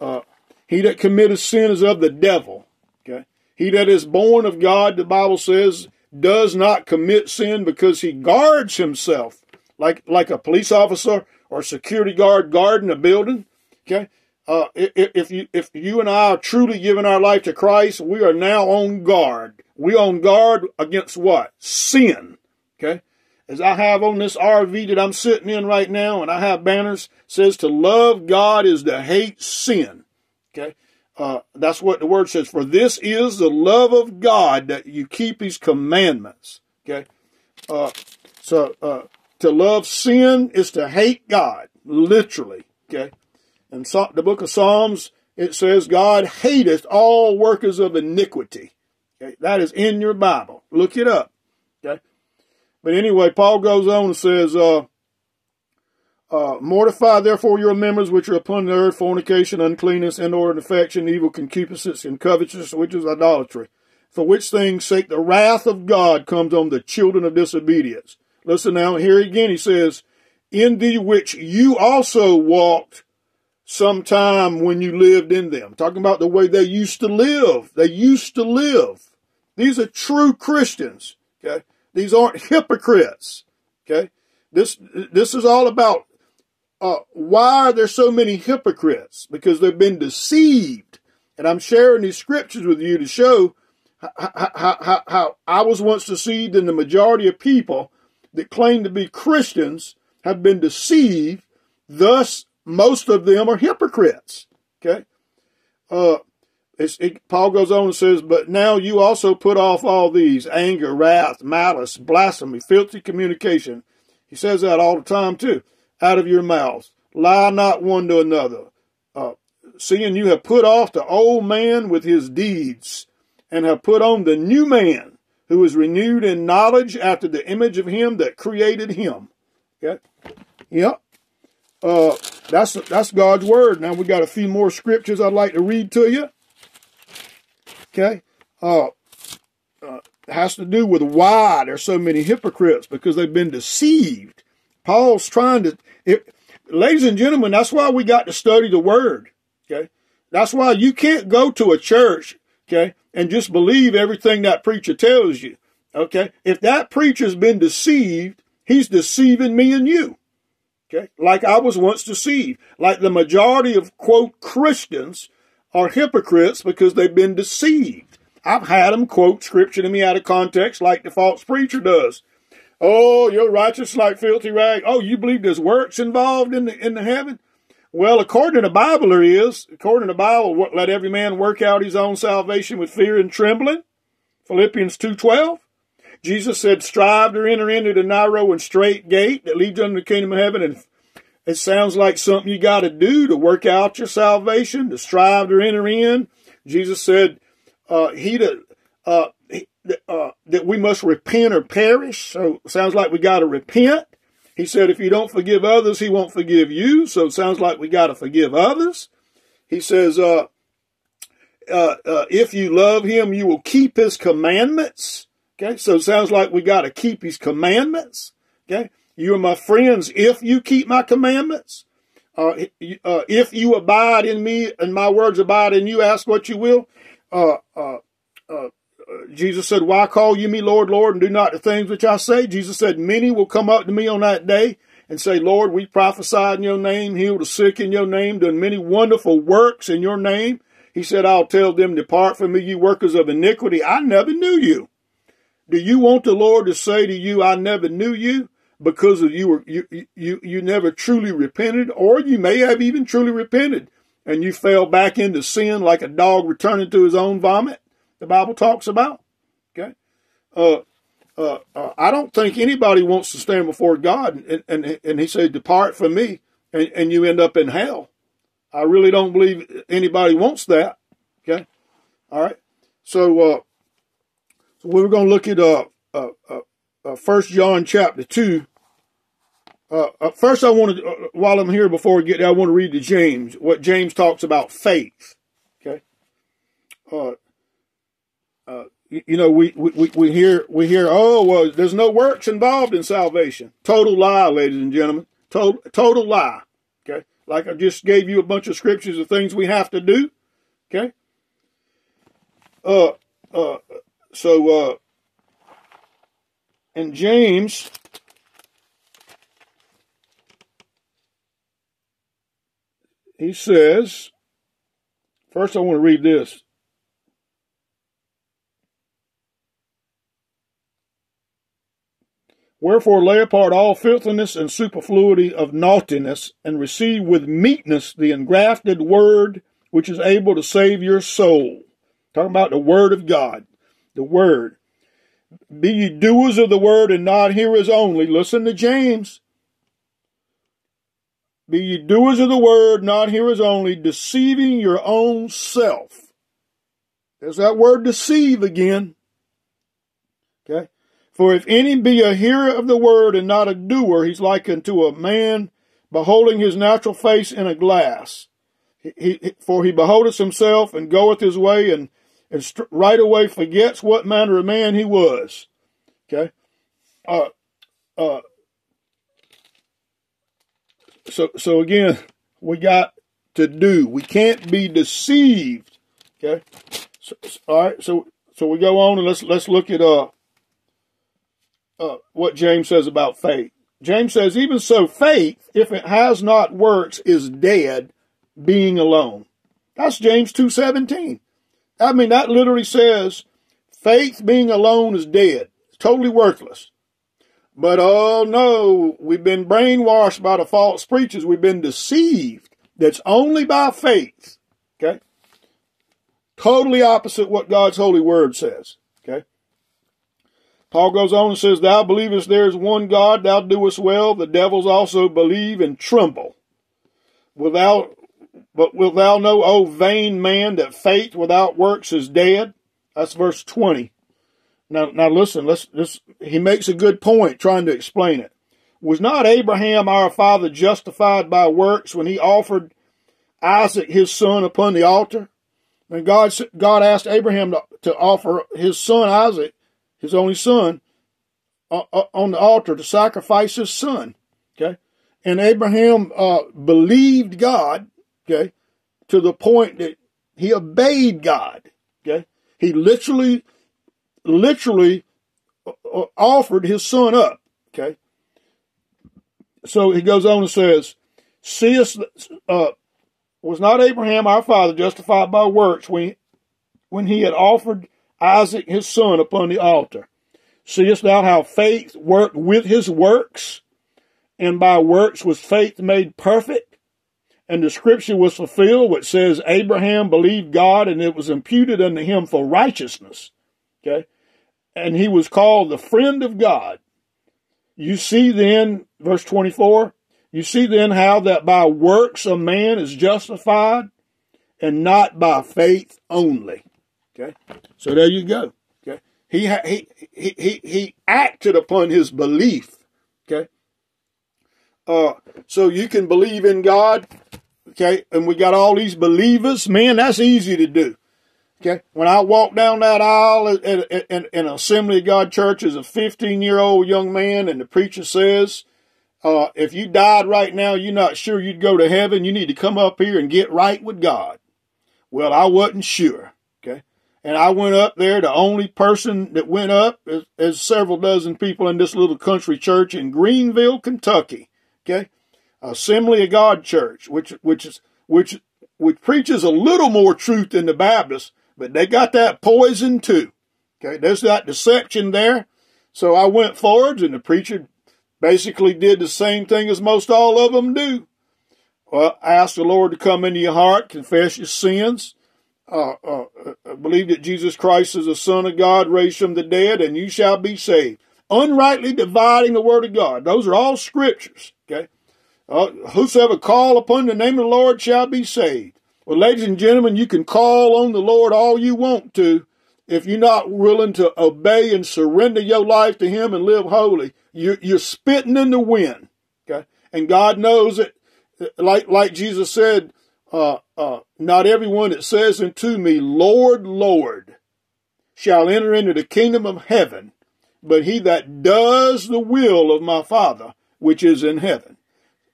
Uh, he that committeth sin is of the devil. Okay. He that is born of God, the Bible says, does not commit sin because he guards himself like, like a police officer or security guard guarding a building. Okay. Uh, if you if you and I are truly giving our life to Christ, we are now on guard. We on guard against what? Sin. Okay. As I have on this RV that I'm sitting in right now, and I have banners says to love God is to hate sin. Okay. Uh, that's what the word says. For this is the love of God that you keep His commandments. Okay. Uh, so uh, to love sin is to hate God, literally. Okay. In the book of Psalms, it says, God hateth all workers of iniquity. Okay? That is in your Bible. Look it up. Okay. But anyway, Paul goes on and says, uh, uh, mortify therefore your members which are upon the earth, fornication, uncleanness, inordinate affection, evil concupiscence, and covetousness, which is idolatry. For which things sake the wrath of God comes on the children of disobedience. Listen now, here again he says, in the which you also walked sometime when you lived in them. Talking about the way they used to live. They used to live. These are true Christians. Okay. These aren't hypocrites. Okay. This, this is all about, uh, why are there so many hypocrites? Because they've been deceived. And I'm sharing these scriptures with you to show how, how, how, how I was once deceived and the majority of people that claim to be Christians have been deceived, thus most of them are hypocrites. Okay. Uh, it, Paul goes on and says, But now you also put off all these anger, wrath, malice, blasphemy, filthy communication. He says that all the time too. Out of your mouths. Lie not one to another. Uh, seeing you have put off the old man with his deeds, and have put on the new man, who is renewed in knowledge after the image of him that created him. Okay? Yep. Uh, that's that's God's word. Now we got a few more scriptures I'd like to read to you. Okay, uh, uh, has to do with why there's so many hypocrites because they've been deceived. Paul's trying to, it, ladies and gentlemen, that's why we got to study the word. Okay, that's why you can't go to a church, okay, and just believe everything that preacher tells you. Okay, if that preacher's been deceived, he's deceiving me and you. Okay. Like I was once deceived. Like the majority of quote Christians are hypocrites because they've been deceived. I've had them quote scripture to me out of context like the false preacher does. Oh, you're righteous like filthy rag. Oh, you believe there's works involved in the in the heaven? Well, according to the Bible, there is. According to the Bible, let every man work out his own salvation with fear and trembling. Philippians 2.12. Jesus said, strive to enter into the narrow and straight gate that leads unto the kingdom of heaven. And it sounds like something you got to do to work out your salvation, to strive to enter in. Jesus said, uh, he that, uh, uh, that we must repent or perish. So sounds like we got to repent. He said, if you don't forgive others, he won't forgive you. So it sounds like we got to forgive others. He says, uh, uh, uh, if you love him, you will keep his commandments. Okay, so it sounds like we got to keep his commandments. Okay, you are my friends if you keep my commandments. Uh, uh, if you abide in me and my words abide in you, ask what you will. Uh, uh, uh, Jesus said, Why call you me Lord, Lord, and do not the things which I say? Jesus said, Many will come up to me on that day and say, Lord, we prophesied in your name, healed the sick in your name, done many wonderful works in your name. He said, I'll tell them, Depart from me, you workers of iniquity. I never knew you. Do you want the Lord to say to you, I never knew you? Because of you were you you you never truly repented, or you may have even truly repented and you fell back into sin like a dog returning to his own vomit. The Bible talks about. Okay, uh, uh, uh, I don't think anybody wants to stand before God and and, and He said, "Depart from me," and, and you end up in hell. I really don't believe anybody wants that. Okay, all right. So so we're going to look at uh, uh, uh, uh, First John chapter two. Uh, uh, first, I want to, uh, while I'm here, before we get there, I want to read to James what James talks about faith. Okay. Uh, uh, you, you know, we, we, we hear, we hear, oh, well, there's no works involved in salvation. Total lie, ladies and gentlemen. Total, total lie. Okay. Like I just gave you a bunch of scriptures of things we have to do. Okay. Uh, uh, so, uh, and James, he says, first I want to read this. Wherefore lay apart all filthiness and superfluity of naughtiness, and receive with meekness the engrafted word which is able to save your soul. Talking about the word of God the word. Be ye doers of the word and not hearers only. Listen to James. Be ye doers of the word, not hearers only, deceiving your own self. There's that word deceive again. Okay. For if any be a hearer of the word and not a doer, he's like unto a man beholding his natural face in a glass. He, he, for he beholdeth himself and goeth his way and and st- right away forgets what manner of man he was. Okay? Uh, uh, so, so again, we got to do. We can't be deceived. Okay? So, all right. So, so we go on and let's let's look at uh, uh, what James says about faith. James says, even so, faith, if it has not works, is dead, being alone. That's James two seventeen. I mean, that literally says faith being alone is dead. It's totally worthless. But oh no, we've been brainwashed by the false preachers. We've been deceived. That's only by faith. Okay? Totally opposite what God's holy word says. Okay? Paul goes on and says, Thou believest there is one God, thou doest well. The devils also believe and tremble. Without but wilt thou know, O vain man, that faith without works is dead? That's verse 20. Now, now listen, let's, let's, he makes a good point trying to explain it. Was not Abraham our father justified by works when he offered Isaac his son upon the altar? And God, God asked Abraham to, to offer his son Isaac, his only son, uh, uh, on the altar to sacrifice his son. Okay. And Abraham uh, believed God okay, to the point that he obeyed God, okay? He literally, literally uh, uh, offered his son up, okay? so he goes on and says, Seest, uh, was not Abraham our father justified by works when, when he had offered Isaac his son upon the altar? Seest thou how faith worked with his works, and by works was faith made perfect? And the scripture was fulfilled, which says, Abraham believed God, and it was imputed unto him for righteousness. Okay? And he was called the friend of God. You see then, verse 24, you see then how that by works a man is justified and not by faith only. Okay? So there you go. Okay? He, he, he, he, he acted upon his belief. Okay? Uh, so you can believe in God. Okay? And we got all these believers. Man, that's easy to do. Okay. When I walk down that aisle in, in, in an Assembly of God church as a 15 year old young man, and the preacher says, uh, if you died right now, you're not sure you'd go to heaven. You need to come up here and get right with God. Well, I wasn't sure. Okay. And I went up there. The only person that went up is, is several dozen people in this little country church in Greenville, Kentucky. Okay. Assembly of God church, which, which is, which, which preaches a little more truth than the Baptist, but they got that poison too. Okay, there's that deception there. So I went forwards and the preacher basically did the same thing as most all of them do. Well, ask the Lord to come into your heart, confess your sins, uh, uh, uh, believe that Jesus Christ is the Son of God, raised from the dead, and you shall be saved. Unrightly dividing the word of God. Those are all scriptures. Okay. Uh, whosoever call upon the name of the Lord shall be saved. Well, ladies and gentlemen, you can call on the Lord all you want to. If you're not willing to obey and surrender your life to Him and live holy, you're, you're spitting in the wind. Okay, and God knows it. Like like Jesus said, uh, uh, not everyone that says unto me, Lord, Lord, shall enter into the kingdom of heaven, but he that does the will of my Father which is in heaven.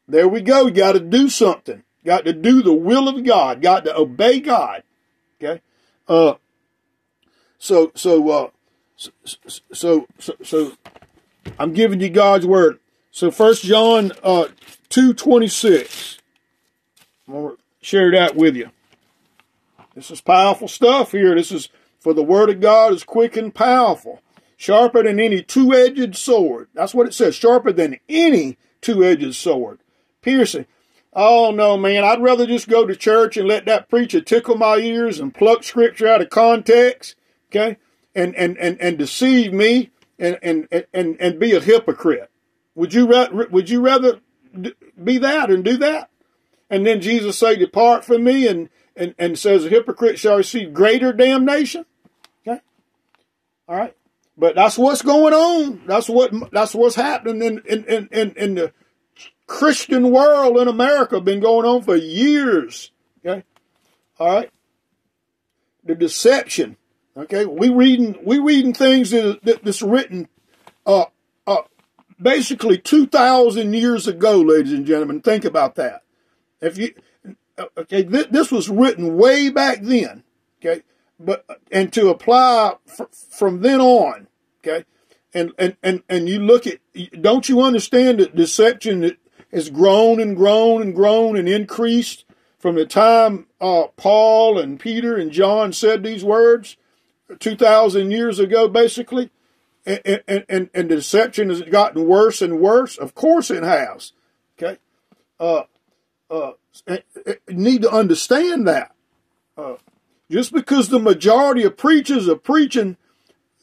There we go. You got to do something got to do the will of God, got to obey God. Okay? Uh, so, so, uh, so, so, so, so, I'm giving you God's word. So First John, uh, 226. I'm going to share that with you. This is powerful stuff here. This is, for the word of God is quick and powerful, sharper than any two-edged sword. That's what it says, sharper than any two-edged sword. Piercing. Oh no, man, I'd rather just go to church and let that preacher tickle my ears and pluck scripture out of context, okay? And and and, and deceive me and, and and and be a hypocrite. Would you would you rather be that and do that? And then Jesus say, "Depart from me," and and and says, "A hypocrite shall receive greater damnation." Okay, all right, but that's what's going on. That's what that's what's happening in in in in, in the Christian world in America been going on for years. Okay, all right. The deception. Okay, we reading we reading things that, that that's written, uh, uh, basically two thousand years ago, ladies and gentlemen. Think about that. If you, okay, th- this was written way back then. Okay, but and to apply f- from then on. Okay, and and and and you look at don't you understand that deception has grown and grown and grown and increased from the time uh, Paul and Peter and John said these words 2,000 years ago, basically. And, and, and, and, deception has gotten worse and worse. Of course it has. Okay. Uh, uh, need to understand that. Uh, just because the majority of preachers are preaching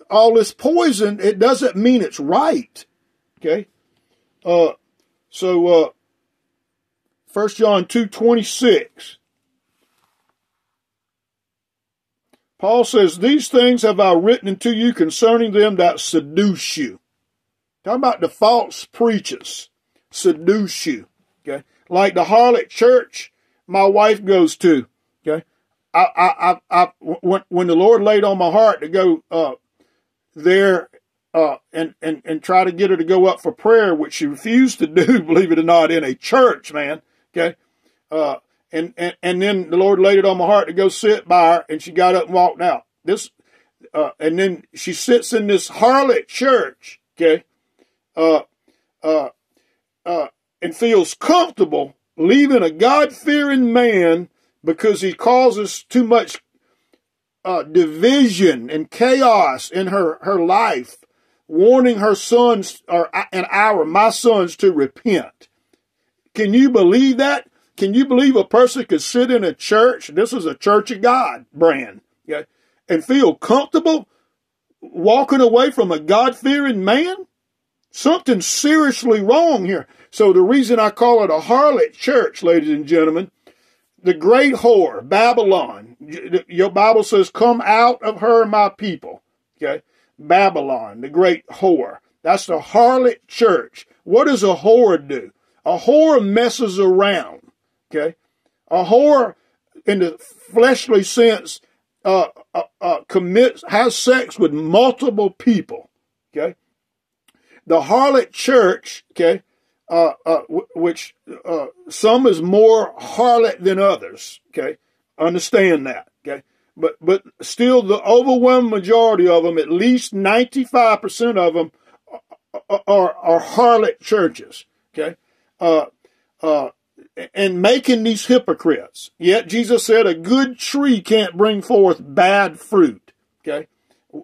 all this poison, it doesn't mean it's right. Okay. Uh, so, uh, 1 John 2 26. Paul says, These things have I written unto you concerning them that seduce you. Talking about the false preachers seduce you. Okay. Like the harlot church my wife goes to. I, I, I when, when the Lord laid on my heart to go, uh, there uh, and, and, and try to get her to go up for prayer, which she refused to do, believe it or not, in a church, man. Okay. Uh, and, and, and then the Lord laid it on my heart to go sit by her and she got up and walked out. This, uh, and then she sits in this harlot church. Okay. Uh, uh, uh, and feels comfortable leaving a God fearing man because he causes too much uh, division and chaos in her, her life, warning her sons or and our my sons to repent. Can you believe that? Can you believe a person could sit in a church? This is a Church of God brand, okay, and feel comfortable walking away from a God fearing man? Something seriously wrong here. So the reason I call it a harlot church, ladies and gentlemen, the great whore, Babylon. Your Bible says, come out of her, my people. Okay. Babylon, the great whore. That's the harlot church. What does a whore do? A whore messes around. Okay. A whore, in the fleshly sense, uh, uh, uh, commits, has sex with multiple people. Okay. The harlot church, okay, uh, uh, which uh, some is more harlot than others. Okay, understand that. Okay, but but still, the overwhelming majority of them, at least ninety five percent of them, are, are, are harlot churches. Okay, uh, uh, and making these hypocrites. Yet Jesus said a good tree can't bring forth bad fruit. Okay,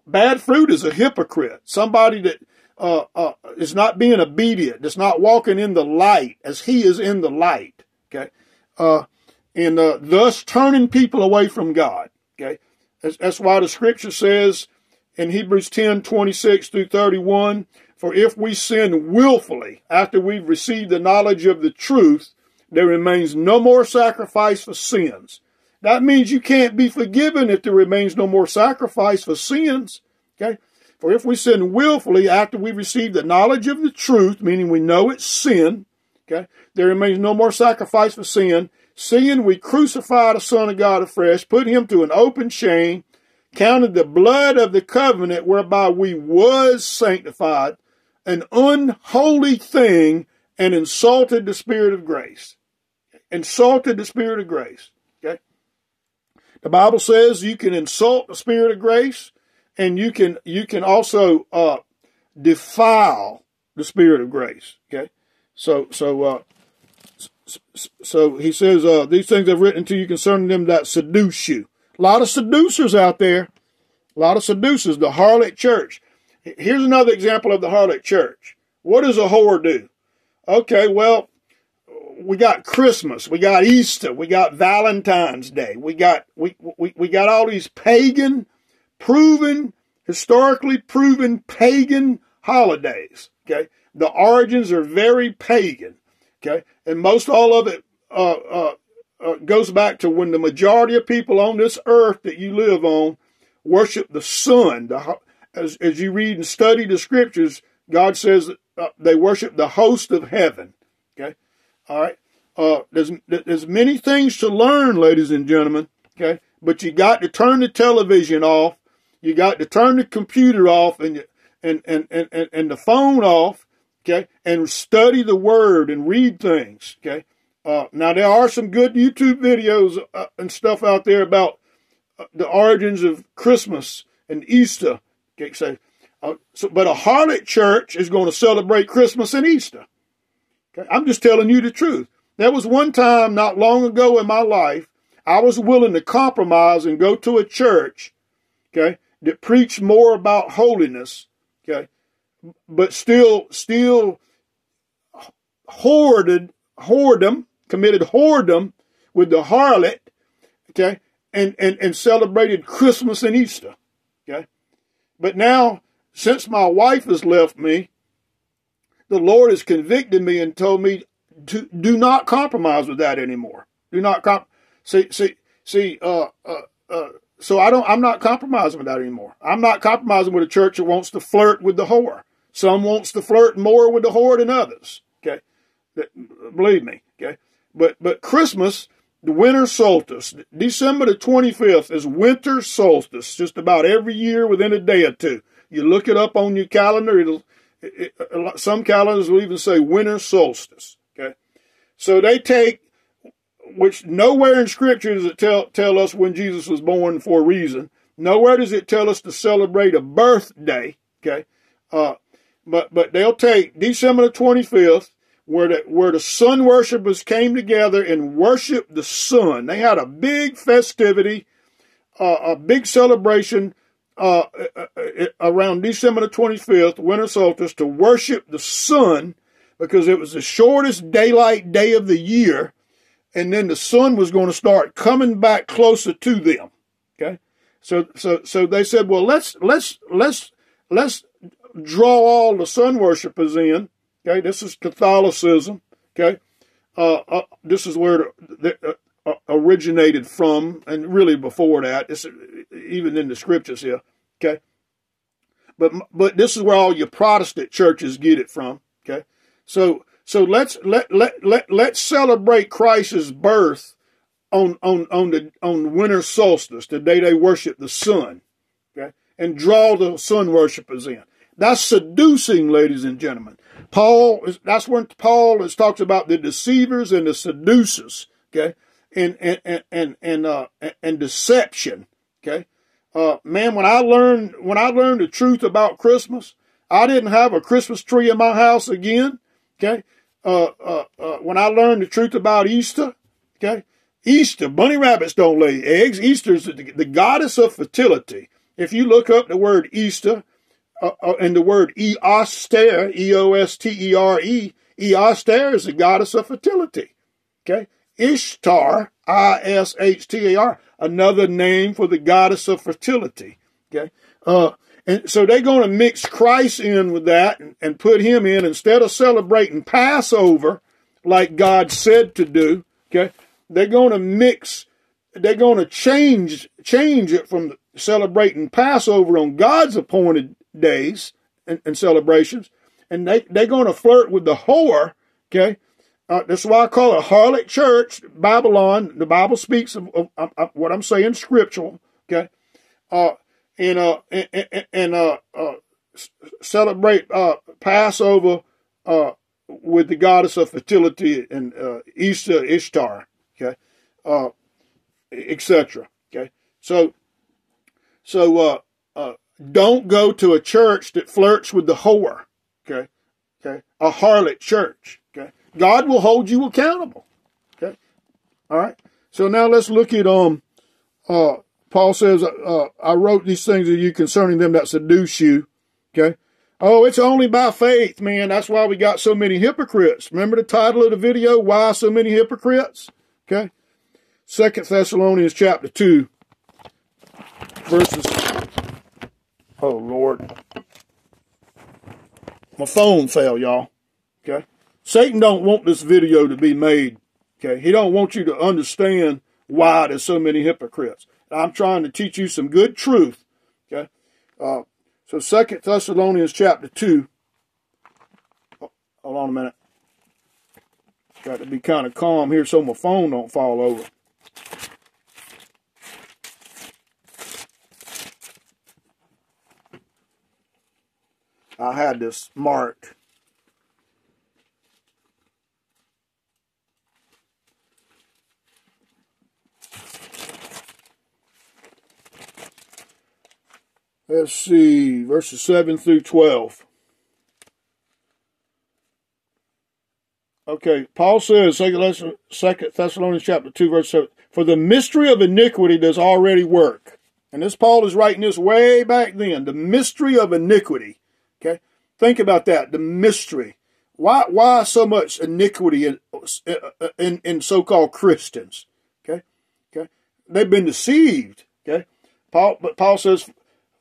bad fruit is a hypocrite, somebody that uh, uh, is not being obedient, is not walking in the light as he is in the light. Okay. Uh, and uh, thus turning people away from God. Okay. That's, that's why the scripture says in Hebrews 10 26 through 31 For if we sin willfully after we've received the knowledge of the truth, there remains no more sacrifice for sins. That means you can't be forgiven if there remains no more sacrifice for sins. Okay. For if we sin willfully after we receive the knowledge of the truth, meaning we know it's sin, okay, there remains no more sacrifice for sin. Seeing we crucified the Son of God afresh, put him to an open shame, counted the blood of the covenant whereby we was sanctified, an unholy thing, and insulted the Spirit of grace. Insulted the Spirit of grace. Okay? The Bible says you can insult the Spirit of grace and you can you can also uh, defile the spirit of grace. Okay, so so uh, so he says uh, these things I've written to you concerning them that seduce you. A lot of seducers out there. A lot of seducers. The harlot church. Here's another example of the harlot church. What does a whore do? Okay, well, we got Christmas, we got Easter, we got Valentine's Day, we got we we, we got all these pagan proven, historically proven pagan holidays. Okay. The origins are very pagan. Okay. And most all of it uh, uh, uh, goes back to when the majority of people on this earth that you live on worship the sun. The, as, as you read and study the scriptures, God says uh, they worship the host of heaven. Okay. All right. Uh, there's there's many things to learn, ladies and gentlemen. Okay, but you got to turn the television off you got to turn the computer off and and and and, and the phone off, okay, and study the word and read things, okay. Uh, now there are some good YouTube videos uh, and stuff out there about uh, the origins of Christmas and Easter. Okay, so, uh, so but a harlot church is going to celebrate Christmas and Easter. Okay, I'm just telling you the truth. There was one time not long ago in my life I was willing to compromise and go to a church, okay, that preached more about holiness, okay, but still, still hoarded, whoredom, committed whoredom with the harlot, okay, and, and, and celebrated Christmas and Easter, okay. But now, since my wife has left me, the Lord has convicted me and told me to do not compromise with that anymore. Do not comp. See, see, see. Uh, uh, uh, so I don't, I'm not compromising with that anymore. I'm not compromising with a church that wants to flirt with the whore. Some wants to flirt more with the whore than others. Okay. Believe me. Okay. But, but Christmas, the winter solstice, December the 25th is winter solstice, just about every year within a day or two. You look it up on your calendar. It'll, it, it, some calendars will even say winter solstice. Okay. So they take which nowhere in Scripture does it tell, tell us when Jesus was born for a reason. Nowhere does it tell us to celebrate a birthday. Okay, uh, but but they'll take December the twenty fifth, where the, where the sun worshippers came together and worshiped the sun. They had a big festivity, uh, a big celebration uh, uh, uh around December the 25th, winter solstice, to worship the sun because it was the shortest daylight day of the year. And then the sun was going to start coming back closer to them. Okay. So, so, so they said, well, let's, let's, let's, let's draw all the sun worshippers in Okay, this is Catholicism. Okay, uh, uh, this is where it uh, uh, originated from, and really before that, it's even in the scriptures here. Okay, but but this is where all your Protestant churches get it from. Okay, so so let's let let let let's celebrate Christ's birth on on on the on winter solstice, the day they worship the sun. Okay, and draw the sun worshippers in. That's seducing, ladies and gentlemen. Paul, that's when Paul is talks about the deceivers and the seducers, okay, and and and and uh, and deception, okay. Uh, man, when I learned when I learned the truth about Christmas, I didn't have a Christmas tree in my house again, okay. Uh, uh, uh, when I learned the truth about Easter, okay, Easter, bunny rabbits don't lay eggs. Easter is the, the goddess of fertility. If you look up the word Easter, and the word Eostere, E-O-S-T-E-R-E, Eostere is the goddess of fertility. Okay? Ishtar, I-S-H-T-A-R, another name for the goddess of fertility. Okay? And so they're going to mix Christ in with that and, and put him in instead of celebrating Passover like God said to do. Okay? They're going to mix, they're going to change, change it from celebrating Passover on God's appointed days and, and celebrations, and they, they're going to flirt with the whore, okay? Uh, that's why I call it harlot church, Babylon. The Bible speaks of, of, of, of what I'm saying scriptural, okay? Uh, and, uh, and, and uh, uh, celebrate uh, Passover uh, with the goddess of fertility and uh, Easter Ishtar, okay, uh, etc. Okay, so so uh, uh, don't go to a church that flirts with the whore. Okay. Okay. A harlot church. Okay. God will hold you accountable. Okay. All right. So now let's look at, um, uh, Paul says, uh, I wrote these things to you concerning them that seduce you. Okay. Oh, it's only by faith, man. That's why we got so many hypocrites. Remember the title of the video? Why so many hypocrites? Okay. Second Thessalonians chapter 2, verses Oh, Lord. My phone fell, y'all. Okay. Satan don't want this video to be made. Okay. He don't want you to understand why there's so many hypocrites. I'm trying to teach you some good truth. Okay. Uh, so Second Thessalonians chapter 2. Oh, hold on a minute. Got to be kind of calm here so my phone don't fall over. I had this marked. Let's see, verses 7 through 12. Okay, Paul says, 2 Thessalonians chapter 2, verse 7, For the mystery of iniquity does already work. And this Paul is writing this way back then. The mystery of iniquity. Okay? Think about that, the mystery. Why, why so much iniquity in, in, in so-called Christians? Okay? Okay? They've been deceived. Okay? Paul, but Paul says,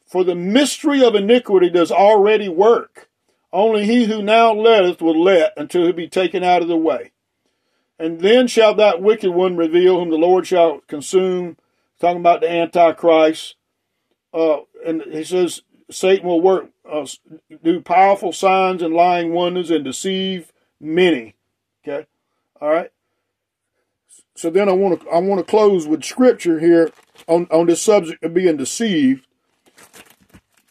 for the mystery of iniquity does already work. Only he who now letteth will let until he be taken out of the way. And then shall that wicked one reveal whom the Lord shall consume. Talking about the Antichrist. Uh, and he says, Satan will work, uh, do powerful signs and lying wonders and deceive many. Okay, all right. So then I want to I want to close with scripture here on on this subject of being deceived.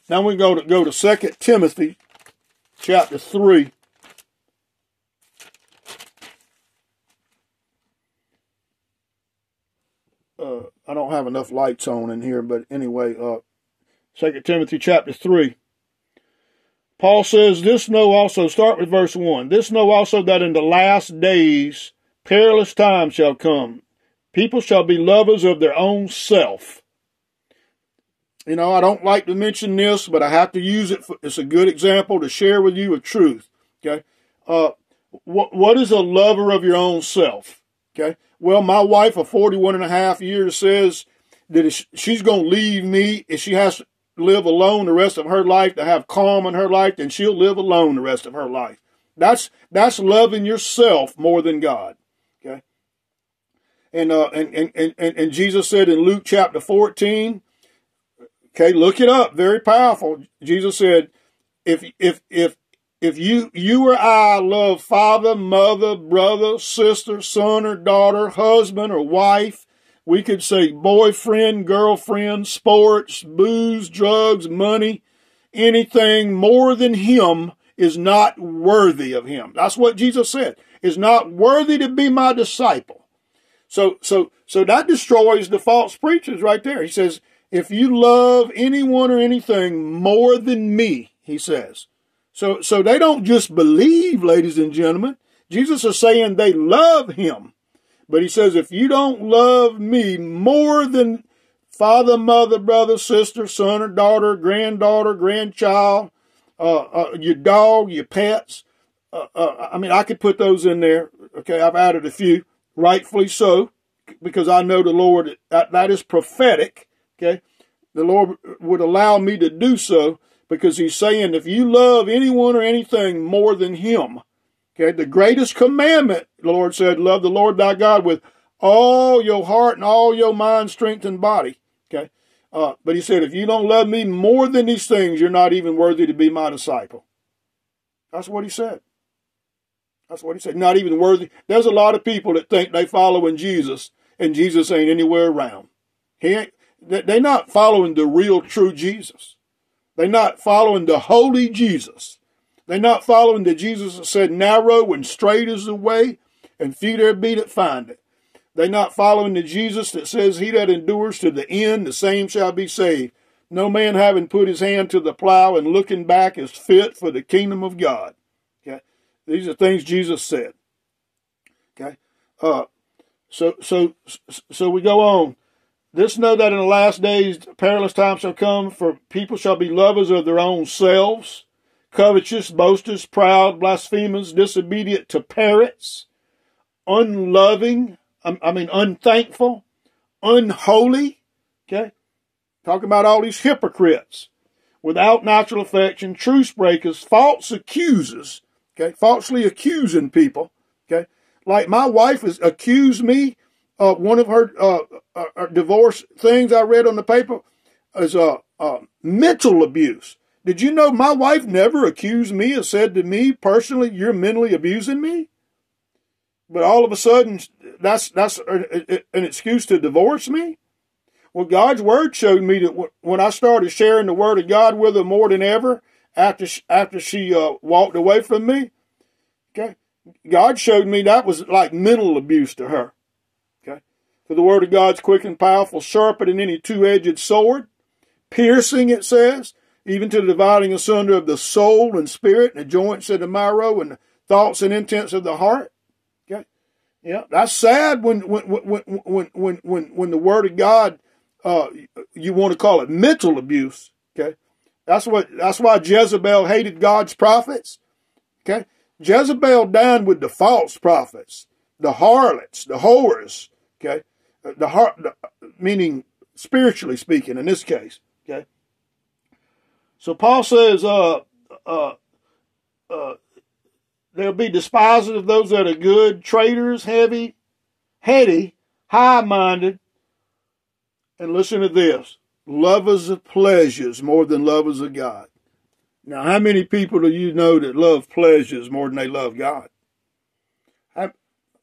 Now we go to go to Second Timothy, chapter three. Uh, I don't have enough lights on in here, but anyway, uh, Second Timothy chapter 3. Paul says, This know also, start with verse 1. This know also that in the last days perilous times shall come. People shall be lovers of their own self. You know, I don't like to mention this, but I have to use it. For, it's a good example to share with you a truth. Okay. Uh, what, what is a lover of your own self? Okay. Well, my wife of 41 and a half years says that she's going to leave me if she has to live alone the rest of her life to have calm in her life, then she'll live alone the rest of her life. That's, that's loving yourself more than God. Okay. And, uh, and, and, and, and Jesus said in Luke chapter 14, okay, look it up. Very powerful. Jesus said, if, if, if, if you you or I love father, mother, brother, sister, son or daughter, husband or wife, we could say boyfriend, girlfriend, sports, booze, drugs, money, anything more than him is not worthy of him. That's what Jesus said. Is not worthy to be my disciple. So so so that destroys the false preachers right there. He says, if you love anyone or anything more than me, he says, so, so they don't just believe, ladies and gentlemen. Jesus is saying they love him. But he says, if you don't love me more than father, mother, brother, sister, son or daughter, granddaughter, grandchild, uh, uh, your dog, your pets, uh, uh I mean, I could put those in there. Okay, I've added a few, rightfully so, because I know the Lord, that, that is prophetic. Okay, the Lord would allow me to do so because he's saying if you love anyone or anything more than him, okay, the greatest commandment, the Lord said, love the Lord thy God with all your heart and all your mind, strength, and body. Okay. Uh, but he said, if you don't love me more than these things, you're not even worthy to be my disciple. That's what he said. That's what he said. Not even worthy. There's a lot of people that think they're following Jesus and Jesus ain't anywhere around. He ain't, they're not following the real true Jesus. They're not following the holy Jesus. They're not following the Jesus that said, narrow and straight is the way, and few there be that find it. They're not following the Jesus that says, He that endures to the end, the same shall be saved. No man having put his hand to the plow and looking back is fit for the kingdom of God. Okay, these are things Jesus said. Okay, uh, so so so we go on. This know that in the last days perilous times shall come, for people shall be lovers of their own selves, covetous, boasters, proud, blasphemers, disobedient to parents, unloving, I mean unthankful, unholy. Okay? Talking about all these hypocrites, without natural affection, truce breakers, false accusers, okay, falsely accusing people. Okay? Like my wife has accused me uh, one of her uh, uh, uh, divorce things I read on the paper is uh, uh, mental abuse. Did you know my wife never accused me or said to me personally, "You're mentally abusing me"? But all of a sudden, that's that's an excuse to divorce me. Well, God's word showed me that when I started sharing the word of God with her more than ever after she, after she uh, walked away from me, okay, God showed me that was like mental abuse to her. For the word of God's quick and powerful, sharper than any two-edged sword, piercing, it says, even to the dividing asunder of the soul and spirit, and the joints of the marrow, and the thoughts and intents of the heart. Okay, yeah, that's sad when when when when when when when the word of God, uh, you want to call it mental abuse. Okay, that's what that's why Jezebel hated God's prophets. Okay, Jezebel dined with the false prophets, the harlots, the whores. Okay, the heart, meaning spiritually speaking in this case. Okay. So Paul says, uh, uh, uh, they'll be despisers of those that are good, traitors, heavy, heady, high-minded, and listen to this, lovers of pleasures more than lovers of God. Now, how many people do you know that love pleasures more than they love God?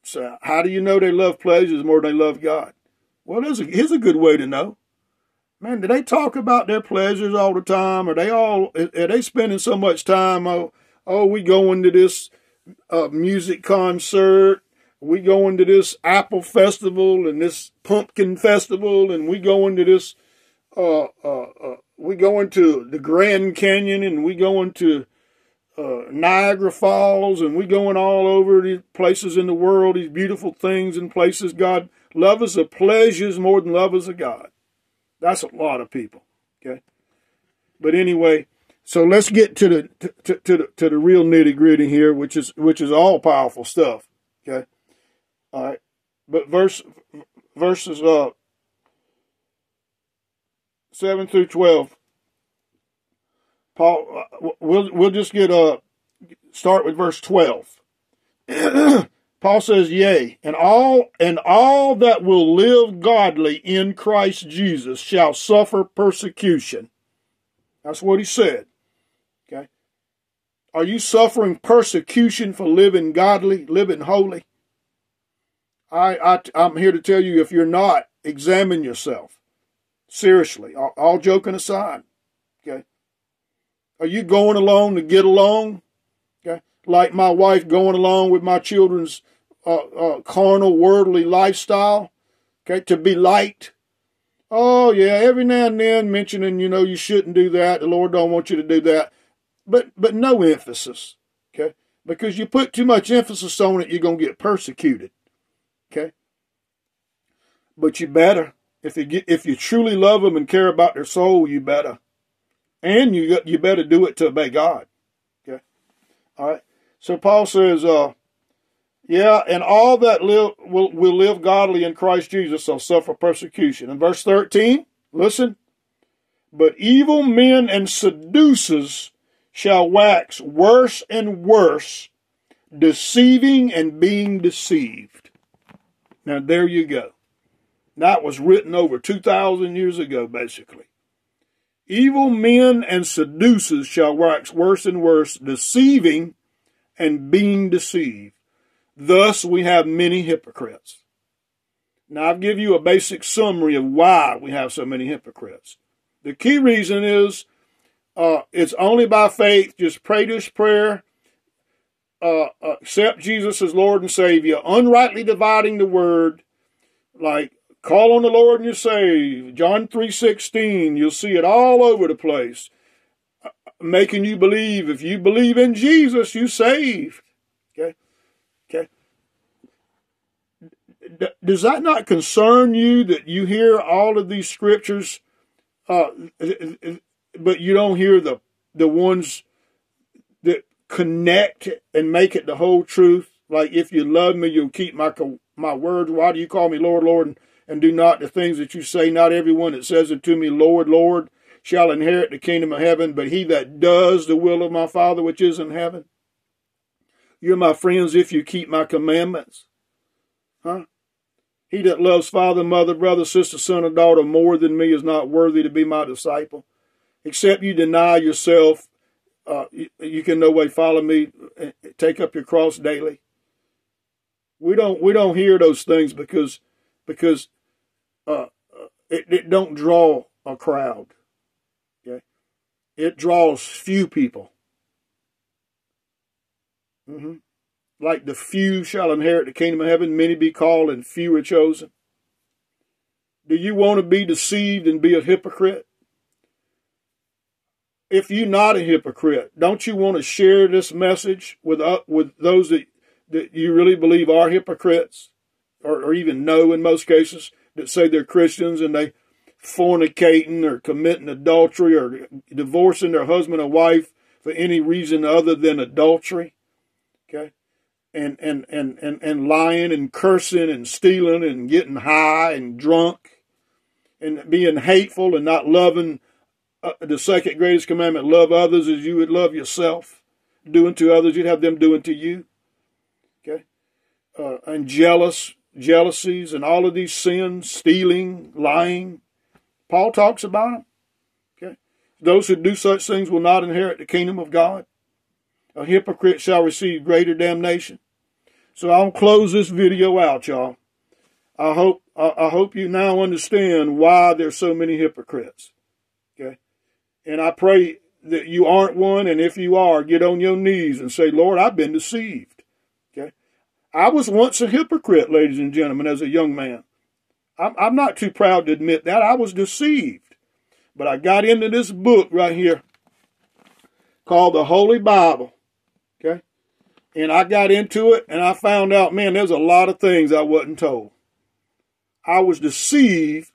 So how do you know they love pleasures more than they love God? Well, there's a, here's a good way to know. Man, do they talk about their pleasures all the time? Are they all, are they spending so much time, oh, oh we going to this uh, music concert, we going to this apple festival and this pumpkin festival, and we going to this, uh, uh, uh, we going to the Grand Canyon, and we going to uh, Niagara Falls, and we going all over these places in the world, these beautiful things and places. God, love is of pleasures more than love is of God. That's a lot of people. Okay, but anyway, so let's get to the to, to the to the real nitty gritty here, which is which is all powerful stuff. Okay, all right, but verse verses uh seven through twelve. Paul, uh, we'll we'll just get a, start with verse twelve. Paul says, "Yea, and all and all that will live godly in Christ Jesus shall suffer persecution." That's what he said. Okay. Are you suffering persecution for living godly, living holy? I, I, I'm here to tell you if you're not, examine yourself. Seriously, all, all joking aside. Are you going along to get along? Okay. Like my wife going along with my children's uh, uh, carnal, worldly lifestyle. Okay. To be liked. Oh yeah, every now and then mentioning, you know, you shouldn't do that. The Lord don't want you to do that but but no emphasis. Okay, because you put too much emphasis on it, you're gonna get persecuted. Okay, but you better if you get, if you truly love them and care about their soul, you better, and you you better do it to obey God. Okay, all right. So Paul says, uh, yeah, and all that live will will live godly in Christ Jesus shall suffer persecution. In verse thirteen, listen. But evil men and seducers shall wax worse and worse, deceiving and being deceived. Now, there you go. That was written over 2,000 years ago, basically. Evil men and seducers shall wax worse and worse, deceiving and being deceived. Thus, we have many hypocrites. Now, I'll give you a basic summary of why we have so many hypocrites. The key reason is uh, it's only by faith. Just pray this prayer. Uh, accept Jesus as Lord and Savior. Unrightly dividing the word, like call on the Lord and you're saved. John three sixteen. You'll see it all over the place, uh, making you believe. If you believe in Jesus, you saved. Okay, okay. does that not concern you that you hear all of these scriptures? Uh, but you don't hear the the ones that connect and make it the whole truth. Like if you love me, you'll keep my my words. Why do you call me Lord, Lord, and, do not the things that you say? Not everyone that says it to me, Lord, Lord, shall inherit the kingdom of heaven, but he that does the will of my Father which is in heaven. You're my friends if you keep my commandments. Huh? He that loves father, mother, brother, sister, son, or daughter more than me is not worthy to be my disciple except you deny yourself, uh, you, you, can no way follow me. Take up your cross daily. We don't we don't hear those things because because uh, it, it don't draw a crowd. Okay, it draws few people. Mm-hmm. Like the few shall inherit the kingdom of heaven, many be called and few are chosen. Do you want to be deceived and be a hypocrite? if you're not a hypocrite, don't you want to share this message with uh, with those that that you really believe are hypocrites, or, or even know in most cases that say they're Christians and they fornicating or committing adultery or divorcing their husband or wife for any reason other than adultery, okay, and and and and and lying and cursing and stealing and getting high and drunk and being hateful and not loving uh, the second greatest commandment love others as you would love yourself. Doing to others, you'd have them doing to you. Okay? Uh, and jealous, jealousies, and all of these sins, stealing, lying. Paul talks about them. Okay? Those who do such things will not inherit the kingdom of God. A hypocrite shall receive greater damnation. So I'll close this video out, y'all. I hope I hope you now understand why there's so many hypocrites. Okay. And I pray that you aren't one, and if you are, get on your knees and say, Lord, I've been deceived. I was once a hypocrite, ladies and gentlemen, as a young man. I'm, I'm not too proud to admit that. I was deceived. But I got into this book right here called the Holy Bible. Okay? And I got into it and I found out, man, there's a lot of things I wasn't told. I was deceived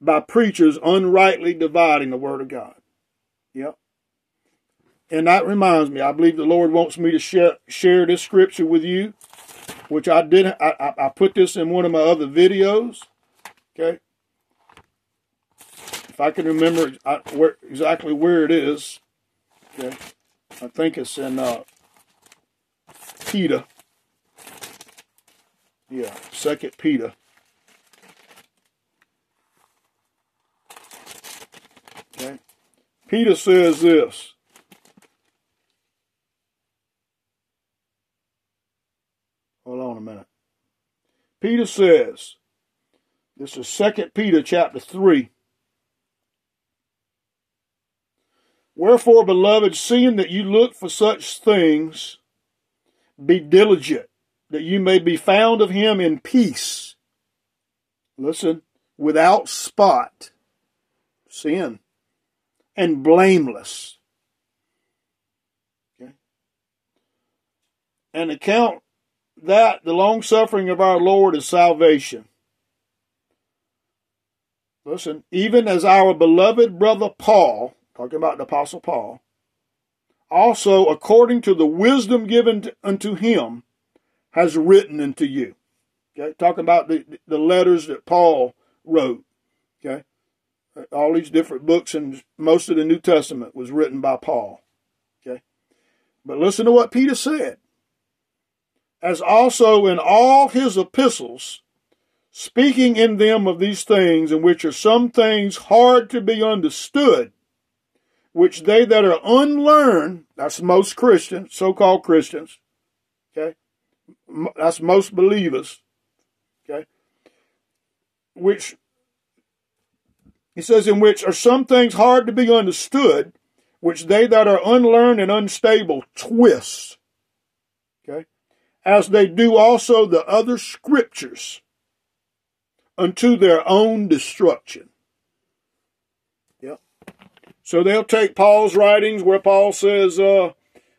by preachers unrightly dividing the word of God. Yep. And that reminds me, I believe the Lord wants me to share, share this scripture with you, which I did. I, I, I put this in one of my other videos. Okay. If I can remember I, where, exactly where it is. Okay. I think it's in uh, Peter. Yeah, Second Peter. Okay. Peter says this. Hold on a minute. Peter says, this is Second Peter chapter 3. Wherefore, beloved, seeing that you look for such things, be diligent, that you may be found of him in peace. Listen, without spot, sin, and blameless. Okay. And account that the long suffering of our Lord is salvation. Listen, even as our beloved brother Paul, talking about the Apostle Paul, also according to the wisdom given unto him, has written unto you. Okay, talking about the, the letters that Paul wrote. Okay, all these different books and most of the New Testament was written by Paul. Okay, but listen to what Peter said as also in all his epistles, speaking in them of these things, in which are some things hard to be understood, which they that are unlearned, that's most Christians, so called Christians, okay, that's most believers, okay, which he says, in which are some things hard to be understood, which they that are unlearned and unstable twist as they do also the other scriptures unto their own destruction. Yep. So they'll take Paul's writings where Paul says, uh,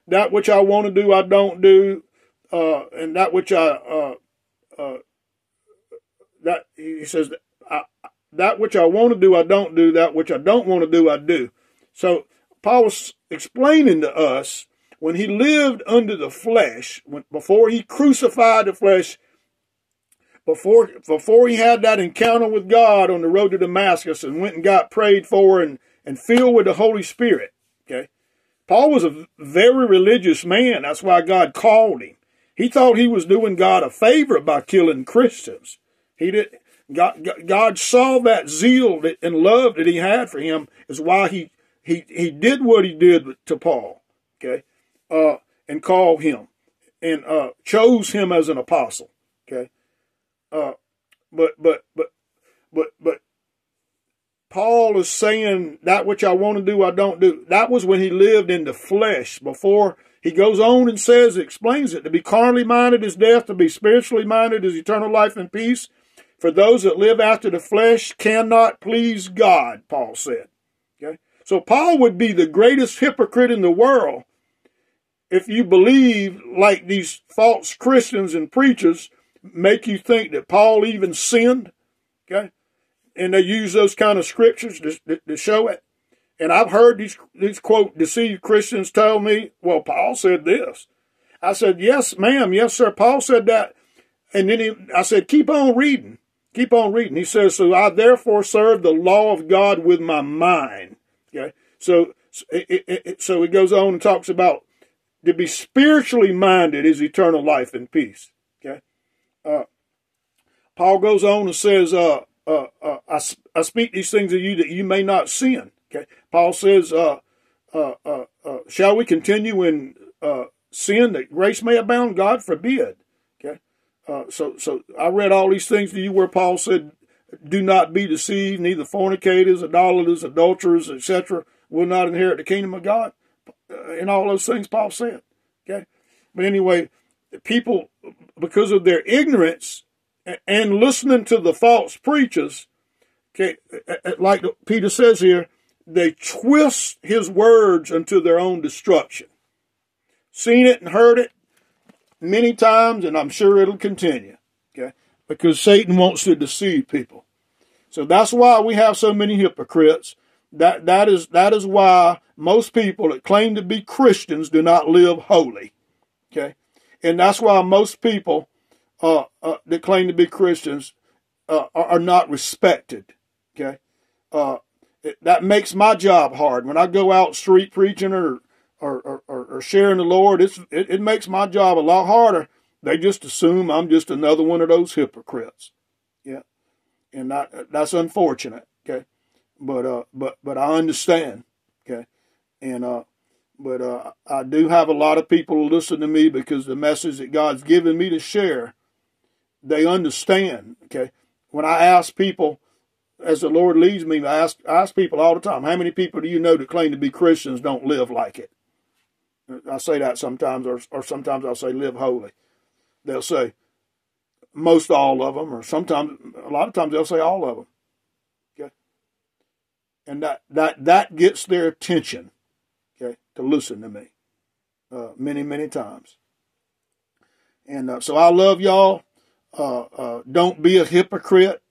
that which I want to do, I don't do, uh, and that which I, uh, uh that, he says, I, that which I want to do, I don't do, that which I don't want to do, I do. So Paul was explaining to us when he lived under the flesh, when, before he crucified the flesh, before before he had that encounter with God on the road to Damascus and went and got prayed for and, and filled with the Holy Spirit. Okay. Paul was a very religious man. That's why God called him. He thought he was doing God a favor by killing Christians. He did God, God saw that zeal and love that he had for him is why he, he, he did what he did to Paul. Okay uh, and called him and uh, chose him as an apostle. Okay, uh, but but but but but Paul is saying that which I want to do, I don't do. That was when he lived in the flesh. Before he goes on and says, explains it. To be carnally minded is death. To be spiritually minded is eternal life and peace. For those that live after the flesh cannot please God, Paul said. Okay, so Paul would be the greatest hypocrite in the world if you believe like these false Christians and preachers make you think that Paul even sinned, okay, and they use those kind of scriptures to, to show it. And I've heard these, these quote deceived Christians tell me, well, Paul said this. I said, yes, ma'am. Yes, sir. Paul said that. And then he, I said, keep on reading. Keep on reading. He says, so I therefore serve the law of God with my mind. Okay. So, it, it, it, so he goes on and talks about to be spiritually minded is eternal life and peace. Okay. Uh, Paul goes on and says, uh, uh, uh I, I speak these things to you that you may not sin. Okay. Paul says, uh, uh, shall we continue in sin that grace may abound? God forbid. Okay. so, so I read all these things to you where Paul said, do not be deceived, neither fornicators, idolaters, adulterers, etc., will not inherit the kingdom of God and all those things Paul said. Okay. But anyway, people, because of their ignorance and listening to the false preachers, okay, like Peter says here, they twist his words unto their own destruction. seen it and heard it many times, and I'm sure it'll continue. Okay, because Satan wants to deceive people. So that's why we have so many hypocrites. That that is that is why most people that claim to be Christians do not live holy. Okay, and that's why most people uh, uh, that claim to be Christians uh, are, are, not respected. Okay, uh, it, that makes my job hard when I go out street preaching or or, or, or sharing the Lord. It's it, it makes my job a lot harder. They just assume I'm just another one of those hypocrites. Yeah, and that that's unfortunate. Okay, but uh, but but I understand. Okay, and uh, but uh, I do have a lot of people listen to me because the message that God's given me to share, they understand. Okay, when I ask people, as the Lord leads me, I ask I ask people all the time, how many people do you know that claim to be Christians don't live like it? I say that sometimes, or or sometimes I'll say live holy. They'll say most all of them, or sometimes a lot of times they'll say all of them. And that that that gets their attention okay to listen to me uh, many, many times. And uh, so I love y'all. Uh, uh don't be a hypocrite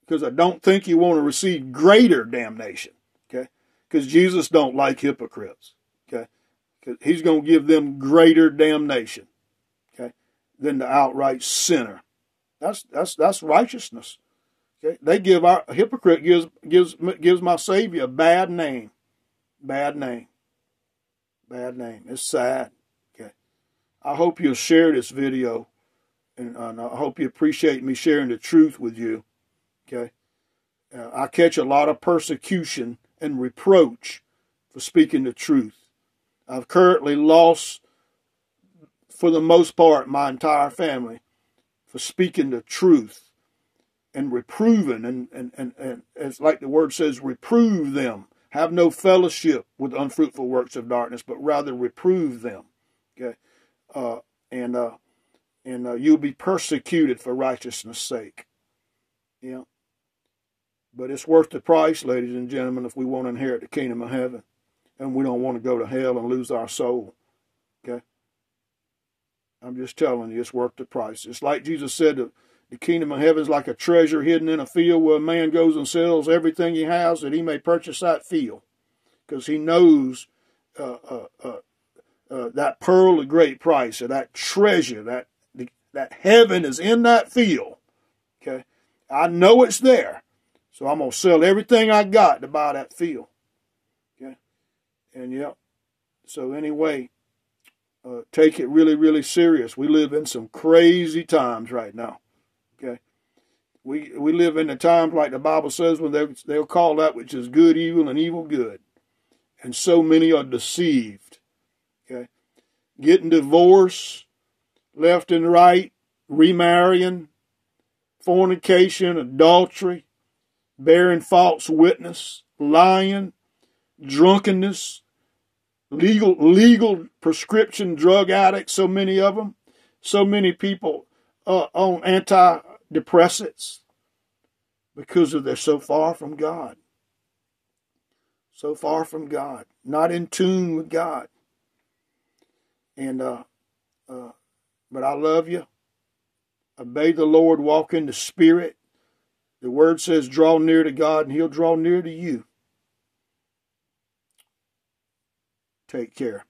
because I don't think you want to receive greater damnation. Okay, because Jesus don't like hypocrites. Okay, because He's going to give them greater damnation. Okay, than the outright sinner. That's that's that's righteousness. Okay, they give our hypocrite gives gives gives my Savior a bad name, bad name. Bad name. It's sad. Okay. I hope you'll share this video, and, and I hope you appreciate me sharing the truth with you. Okay. Uh, I catch a lot of persecution and reproach for speaking the truth. I've currently lost, for the most part, my entire family for speaking the truth and reproving, and, and, and, and it's like the word says, reprove them have no fellowship with unfruitful works of darkness, but rather reprove them. Okay, uh, and uh, and uh, you'll be persecuted for righteousness' sake. Yeah, but it's worth the price, ladies and gentlemen, if we want to inherit the kingdom of heaven, and we don't want to go to hell and lose our soul. Okay, I'm just telling you, it's worth the price. It's like Jesus said to the kingdom of heaven is like a treasure hidden in a field where a man goes and sells everything he has that he may purchase that field. Because he knows uh, uh, uh, uh, that pearl of great price, or that treasure, that, that heaven is in that field. Okay? I know it's there. So I'm going to sell everything I got to buy that field. Okay? And yeah. So anyway, uh, take it really, really serious. We live in some crazy times right now. We we live in the times like the Bible says when they they'll call that which is good evil and evil good. And so many are deceived. Okay. Getting divorced left and right, remarrying, fornication, adultery, bearing false witness, lying, drunkenness, legal legal prescription drug addicts, so many of them. So many people uh, on antidepressants because of they're so far from God. So far from God, not in tune with God. And uh, uh, but I love you. Obey the Lord, walk in the Spirit. The Word says, "Draw near to God, and He'll draw near to you." Take care.